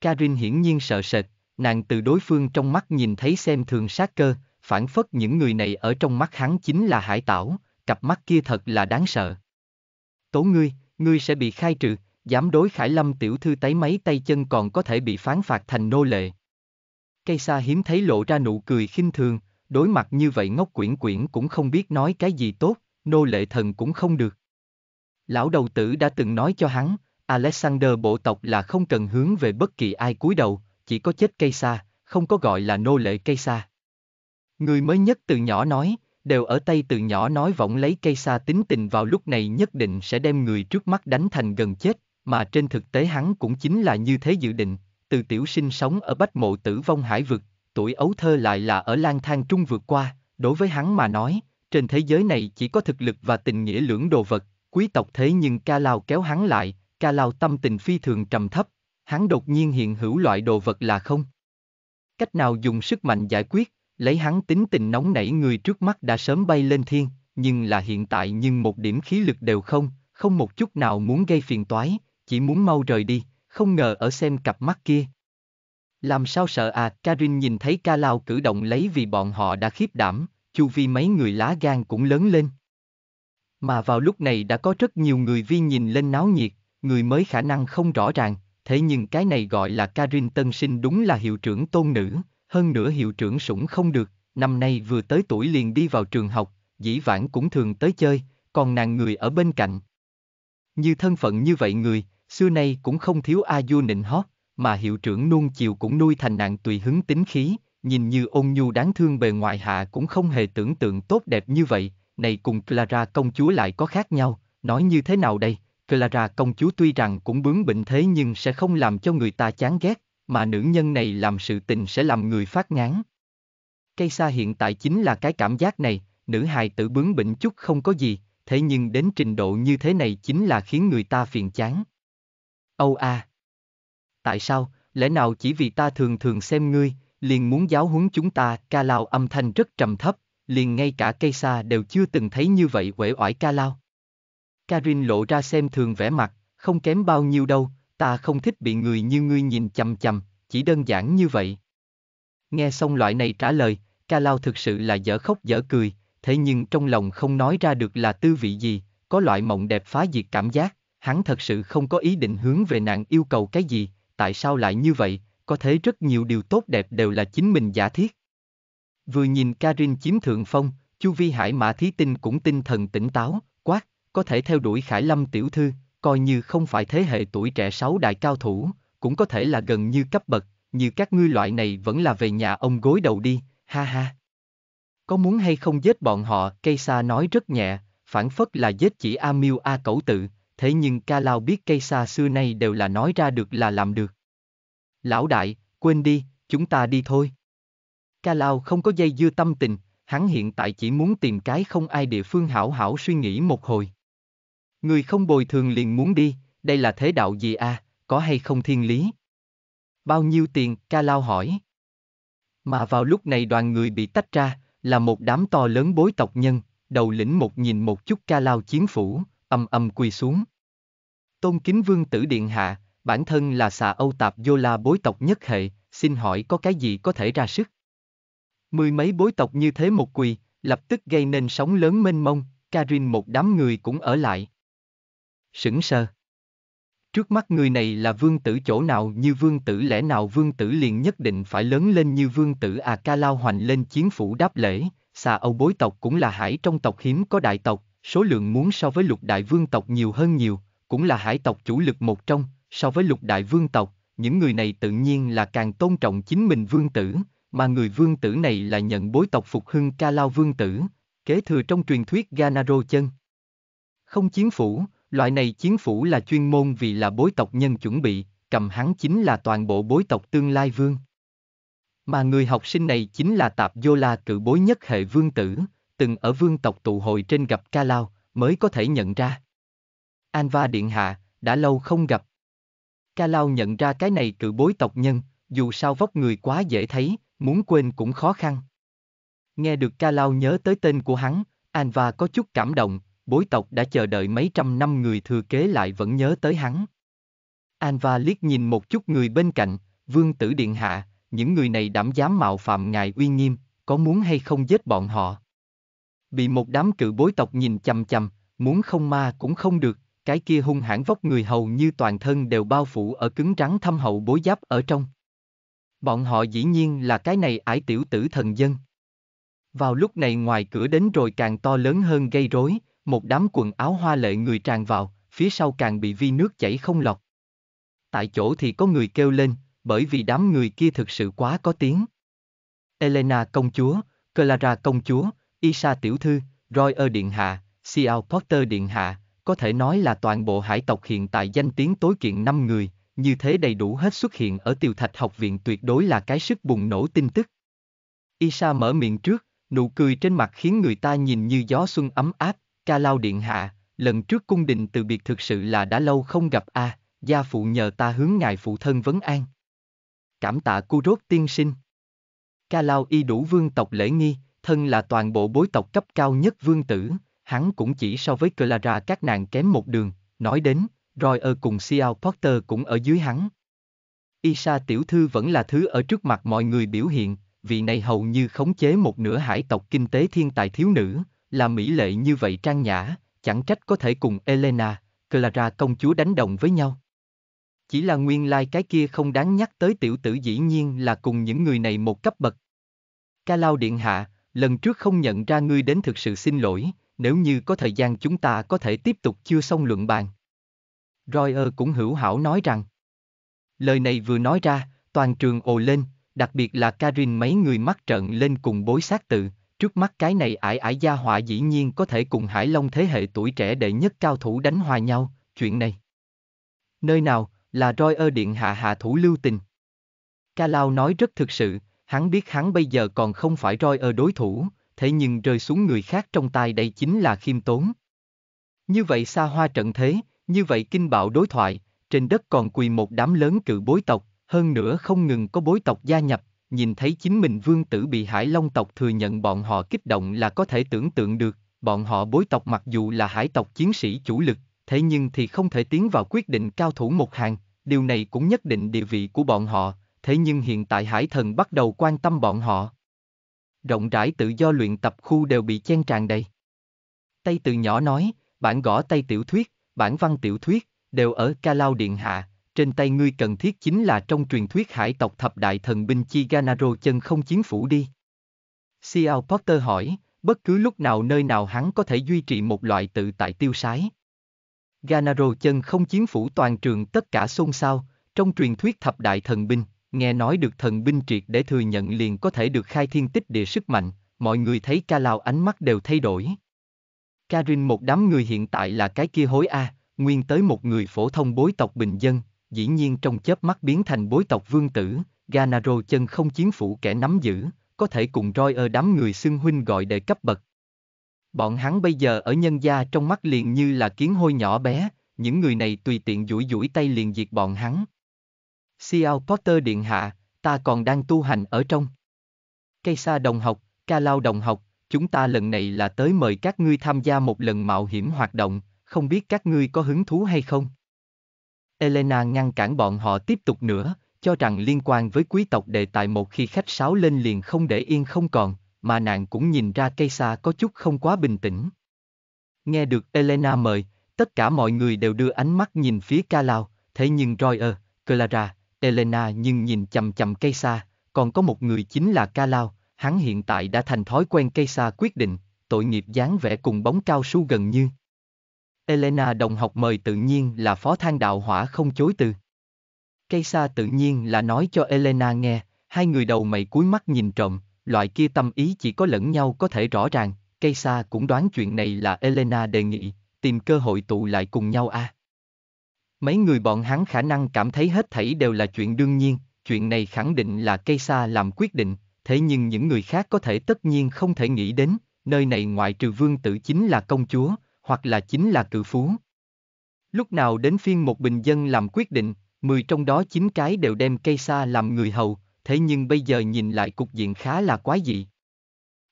Karin hiển nhiên sợ sệt, nàng từ đối phương trong mắt nhìn thấy xem thường sát cơ, phản phất những người này ở trong mắt hắn chính là hải tảo, cặp mắt kia thật là đáng sợ. Tố ngươi, ngươi sẽ bị khai trừ, dám đối Khải Lâm tiểu thư tấy máy tay chân còn có thể bị phán phạt thành nô lệ. Cây xa hiếm thấy lộ ra nụ cười khinh thường, đối mặt như vậy ngốc quyển quyển cũng không biết nói cái gì tốt, nô lệ thần cũng không được. Lão đầu tử đã từng nói cho hắn, Alexander bộ tộc là không cần hướng về bất kỳ ai cúi đầu, chỉ có chết cây xa, không có gọi là nô lệ cây xa. Người mới nhất từ nhỏ nói, đều ở tay từ nhỏ nói vọng lấy cây xa tính tình vào lúc này nhất định sẽ đem người trước mắt đánh thành gần chết, mà trên thực tế hắn cũng chính là như thế dự định, từ tiểu sinh sống ở bách mộ tử vong hải vực, tuổi ấu thơ lại là ở lang thang trung vượt qua, đối với hắn mà nói, trên thế giới này chỉ có thực lực và tình nghĩa lưỡng đồ vật, quý tộc thế nhưng ca lao kéo hắn lại, ca lao tâm tình phi thường trầm thấp, hắn đột nhiên hiện hữu loại đồ vật là không. Cách nào dùng sức mạnh giải quyết, lấy hắn tính tình nóng nảy người trước mắt đã sớm bay lên thiên, nhưng là hiện tại nhưng một điểm khí lực đều không, không một chút nào muốn gây phiền toái, chỉ muốn mau rời đi, không ngờ ở xem cặp mắt kia. Làm sao sợ à, Karin nhìn thấy ca lao cử động lấy vì bọn họ đã khiếp đảm, chu vi mấy người lá gan cũng lớn lên. Mà vào lúc này đã có rất nhiều người vi nhìn lên náo nhiệt, người mới khả năng không rõ ràng, thế nhưng cái này gọi là Karin tân sinh đúng là hiệu trưởng tôn nữ, hơn nữa hiệu trưởng sủng không được, năm nay vừa tới tuổi liền đi vào trường học, dĩ vãng cũng thường tới chơi, còn nàng người ở bên cạnh. Như thân phận như vậy người, xưa nay cũng không thiếu a du nịnh hót, mà hiệu trưởng nuông chiều cũng nuôi thành nạn tùy hứng tính khí, nhìn như ôn nhu đáng thương bề ngoài hạ cũng không hề tưởng tượng tốt đẹp như vậy, này cùng Clara công chúa lại có khác nhau, nói như thế nào đây, Clara công chúa tuy rằng cũng bướng bỉnh thế nhưng sẽ không làm cho người ta chán ghét, mà nữ nhân này làm sự tình sẽ làm người phát ngán. Cây xa hiện tại chính là cái cảm giác này, nữ hài tử bướng bỉnh chút không có gì, thế nhưng đến trình độ như thế này chính là khiến người ta phiền chán. Âu a! Tại sao, lẽ nào chỉ vì ta thường thường xem ngươi, liền muốn giáo huấn chúng ta, ca lao âm thanh rất trầm thấp, liền ngay cả cây xa đều chưa từng thấy như vậy uể oải ca lao. Karin lộ ra xem thường vẻ mặt, không kém bao nhiêu đâu, ta không thích bị người như ngươi nhìn chầm chầm, chỉ đơn giản như vậy. Nghe xong loại này trả lời, ca lao thực sự là dở khóc dở cười, thế nhưng trong lòng không nói ra được là tư vị gì, có loại mộng đẹp phá diệt cảm giác, hắn thật sự không có ý định hướng về nạn yêu cầu cái gì, tại sao lại như vậy, có thể rất nhiều điều tốt đẹp đều là chính mình giả thiết. Vừa nhìn Karin chiếm thượng phong, Chu Vi Hải Mã Thí Tinh cũng tinh thần tỉnh táo, quát, có thể theo đuổi Khải Lâm tiểu thư, coi như không phải thế hệ tuổi trẻ sáu đại cao thủ, cũng có thể là gần như cấp bậc, như các ngươi loại này vẫn là về nhà ông gối đầu đi, ha ha. Có muốn hay không giết bọn họ, cây sa nói rất nhẹ, phản phất là giết chỉ A Miu A Cẩu tự, thế nhưng ca lao biết cây xa xưa nay đều là nói ra được là làm được. Lão đại, quên đi, chúng ta đi thôi. Ca lao không có dây dưa tâm tình, hắn hiện tại chỉ muốn tìm cái không ai địa phương hảo hảo suy nghĩ một hồi. Người không bồi thường liền muốn đi, đây là thế đạo gì à, có hay không thiên lý? Bao nhiêu tiền, ca lao hỏi. Mà vào lúc này đoàn người bị tách ra, là một đám to lớn bối tộc nhân, đầu lĩnh một nhìn một chút ca lao chiến phủ, âm âm quỳ xuống. Tôn kính vương tử điện hạ, bản thân là xà Âu Tạp Vô La bối tộc nhất hệ, xin hỏi có cái gì có thể ra sức? Mười mấy bối tộc như thế một quỳ, lập tức gây nên sóng lớn mênh mông, Karin một đám người cũng ở lại. Sững sờ. Trước mắt người này là vương tử chỗ nào như vương tử lẽ nào vương tử liền nhất định phải lớn lên như vương tử à ca lao hoành lên chiến phủ đáp lễ, xà Âu bối tộc cũng là hải trong tộc hiếm có đại tộc, số lượng muốn so với lục đại vương tộc nhiều hơn nhiều, cũng là hải tộc chủ lực một trong, so với lục đại vương tộc, những người này tự nhiên là càng tôn trọng chính mình vương tử, mà người vương tử này là nhận bối tộc phục hưng ca lao vương tử, kế thừa trong truyền thuyết Ganaro chân. Không chiến phủ, loại này chiến phủ là chuyên môn vì là bối tộc nhân chuẩn bị, cầm hắn chính là toàn bộ bối tộc tương lai vương. Mà người học sinh này chính là Tạp Vô La cự bối nhất hệ vương tử, từng ở vương tộc tụ hội trên gặp Ca Lao, mới có thể nhận ra. Anva Điện Hạ, đã lâu không gặp. Ca Lao nhận ra cái này cự bối tộc nhân, dù sao vóc người quá dễ thấy, muốn quên cũng khó khăn. Nghe được Ca Lao nhớ tới tên của hắn, Anva có chút cảm động, bối tộc đã chờ đợi mấy trăm năm người thừa kế lại vẫn nhớ tới hắn. Anva liếc nhìn một chút người bên cạnh, vương tử điện hạ, những người này đảm dám mạo phạm ngài uy nghiêm, có muốn hay không giết bọn họ. Bị một đám cự bối tộc nhìn chằm chằm, muốn không ma cũng không được, cái kia hung hãn vóc người hầu như toàn thân đều bao phủ ở cứng rắn thâm hậu bối giáp ở trong. Bọn họ dĩ nhiên là cái này ải tiểu tử thần dân. Vào lúc này ngoài cửa đến rồi càng to lớn hơn gây rối, một đám quần áo hoa lệ người tràn vào, phía sau càng bị vi nước chảy không lọt. Tại chỗ thì có người kêu lên, bởi vì đám người kia thực sự quá có tiếng. Elena công chúa, Clara công chúa, Isa tiểu thư, Roy ơ điện hạ, Ciao Potter điện hạ, có thể nói là toàn bộ hải tộc hiện tại danh tiếng tối kiện 5 người, như thế đầy đủ hết xuất hiện ở tiêu Thạch học viện tuyệt đối là cái sức bùng nổ tin tức. Isa mở miệng trước, nụ cười trên mặt khiến người ta nhìn như gió xuân ấm áp, ca lao điện hạ, lần trước cung đình từ biệt thực sự là đã lâu không gặp a, gia phụ nhờ ta hướng ngài phụ thân vấn an. Cảm tạ cu rốt tiên sinh. Ca lao y đủ vương tộc lễ nghi, thân là toàn bộ bối tộc cấp cao nhất vương tử, hắn cũng chỉ so với Clara các nàng kém một đường, nói đến, Roy ở cùng Seal Potter cũng ở dưới hắn. Isa tiểu thư vẫn là thứ ở trước mặt mọi người biểu hiện, vị này hầu như khống chế một nửa hải tộc kinh tế thiên tài thiếu nữ, là mỹ lệ như vậy trang nhã, chẳng trách có thể cùng Elena, Clara công chúa đánh đồng với nhau. Chỉ là nguyên lai like cái kia không đáng nhắc tới tiểu tử dĩ nhiên là cùng những người này một cấp bậc. Ca Lao Điện Hạ, lần trước không nhận ra ngươi đến thực sự xin lỗi, nếu như có thời gian chúng ta có thể tiếp tục chưa xong luận bàn. Royer cũng hữu hảo nói rằng. Lời này vừa nói ra, toàn trường ồ lên, đặc biệt là Karin mấy người mắt trợn lên cùng bối sát tự, trước mắt cái này ải ải gia họa dĩ nhiên có thể cùng Hải Long thế hệ tuổi trẻ đệ nhất cao thủ đánh hòa nhau, chuyện này. Nơi nào, là Royer điện hạ hạ thủ lưu tình. Ca Lao nói rất thực sự, hắn biết hắn bây giờ còn không phải Royer đối thủ, thế nhưng rơi xuống người khác trong tay đây chính là khiêm tốn. Như vậy xa hoa trận thế, như vậy kinh bạo đối thoại, trên đất còn quỳ một đám lớn cự bối tộc, hơn nữa không ngừng có bối tộc gia nhập, nhìn thấy chính mình vương tử bị Hải Long tộc thừa nhận bọn họ kích động là có thể tưởng tượng được, bọn họ bối tộc mặc dù là hải tộc chiến sĩ chủ lực, thế nhưng thì không thể tiến vào quyết định cao thủ một hàng, điều này cũng nhất định địa vị của bọn họ, thế nhưng hiện tại hải thần bắt đầu quan tâm bọn họ. Rộng rãi tự do luyện tập khu đều bị chen tràn đầy. Tây từ nhỏ nói, bản gõ tay tiểu thuyết, bản văn tiểu thuyết, đều ở Ca Lao Điện Hạ, trên tay ngươi cần thiết chính là trong truyền thuyết hải tộc thập đại thần binh chi Ganaro chân không chiến phủ đi. Ciao Potter hỏi, bất cứ lúc nào nơi nào hắn có thể duy trì một loại tự tại tiêu sái. Ganaro chân không chiến phủ toàn trường tất cả xôn xao, trong truyền thuyết thập đại thần binh, nghe nói được thần binh triệt để thừa nhận liền có thể được khai thiên tích địa sức mạnh, mọi người thấy ca lao ánh mắt đều thay đổi. Karin một đám người hiện tại là cái kia hối A, nguyên tới một người phổ thông bối tộc bình dân, dĩ nhiên trong chớp mắt biến thành bối tộc vương tử, Ganaro chân không chiến phủ kẻ nắm giữ, có thể cùng roi ở đám người xưng huynh gọi để cấp bậc. Bọn hắn bây giờ ở nhân gia trong mắt liền như là kiến hôi nhỏ bé, những người này tùy tiện duỗi duỗi tay liền diệt bọn hắn. Siao Potter điện hạ, ta còn đang tu hành ở trong. Cây sa đồng học, ca lao đồng học, chúng ta lần này là tới mời các ngươi tham gia một lần mạo hiểm hoạt động, không biết các ngươi có hứng thú hay không? Elena ngăn cản bọn họ tiếp tục nữa, cho rằng liên quan với quý tộc đề tài một khi khách sáo lên liền không để yên không còn, mà nàng cũng nhìn ra cây xa có chút không quá bình tĩnh. Nghe được Elena mời, tất cả mọi người đều đưa ánh mắt nhìn phía ca lao, thế nhưng Royer, Clara, Elena nhưng nhìn chầm chầm cây xa, còn có một người chính là ca lao, hắn hiện tại đã thành thói quen cây xa quyết định, tội nghiệp dáng vẻ cùng bóng cao su gần như. Elena đồng học mời tự nhiên là phó thang đạo hỏa không chối từ. Cây xa tự nhiên là nói cho Elena nghe, hai người đầu mày cúi mắt nhìn trộm, loại kia tâm ý chỉ có lẫn nhau có thể rõ ràng, cây xa cũng đoán chuyện này là Elena đề nghị, tìm cơ hội tụ lại cùng nhau a. Mấy người bọn hắn khả năng cảm thấy hết thảy đều là chuyện đương nhiên, chuyện này khẳng định là cây xa làm quyết định, thế nhưng những người khác có thể tất nhiên không thể nghĩ đến, nơi này ngoại trừ vương tử chính là công chúa, hoặc là chính là cự phú. Lúc nào đến phiên một bình dân làm quyết định, mười trong đó chín cái đều đem cây xa làm người hầu, thế nhưng bây giờ nhìn lại cục diện khá là quái dị.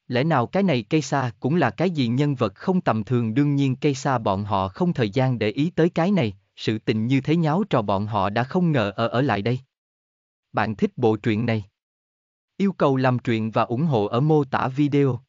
Lẽ nào cái này cây xa cũng là cái gì nhân vật không tầm thường đương nhiên cây xa bọn họ không thời gian để ý tới cái này, sự tình như thế nháo trò bọn họ đã không ngờ ở ở lại đây. Bạn thích bộ truyện này? Yêu cầu làm truyện và ủng hộ ở mô tả video.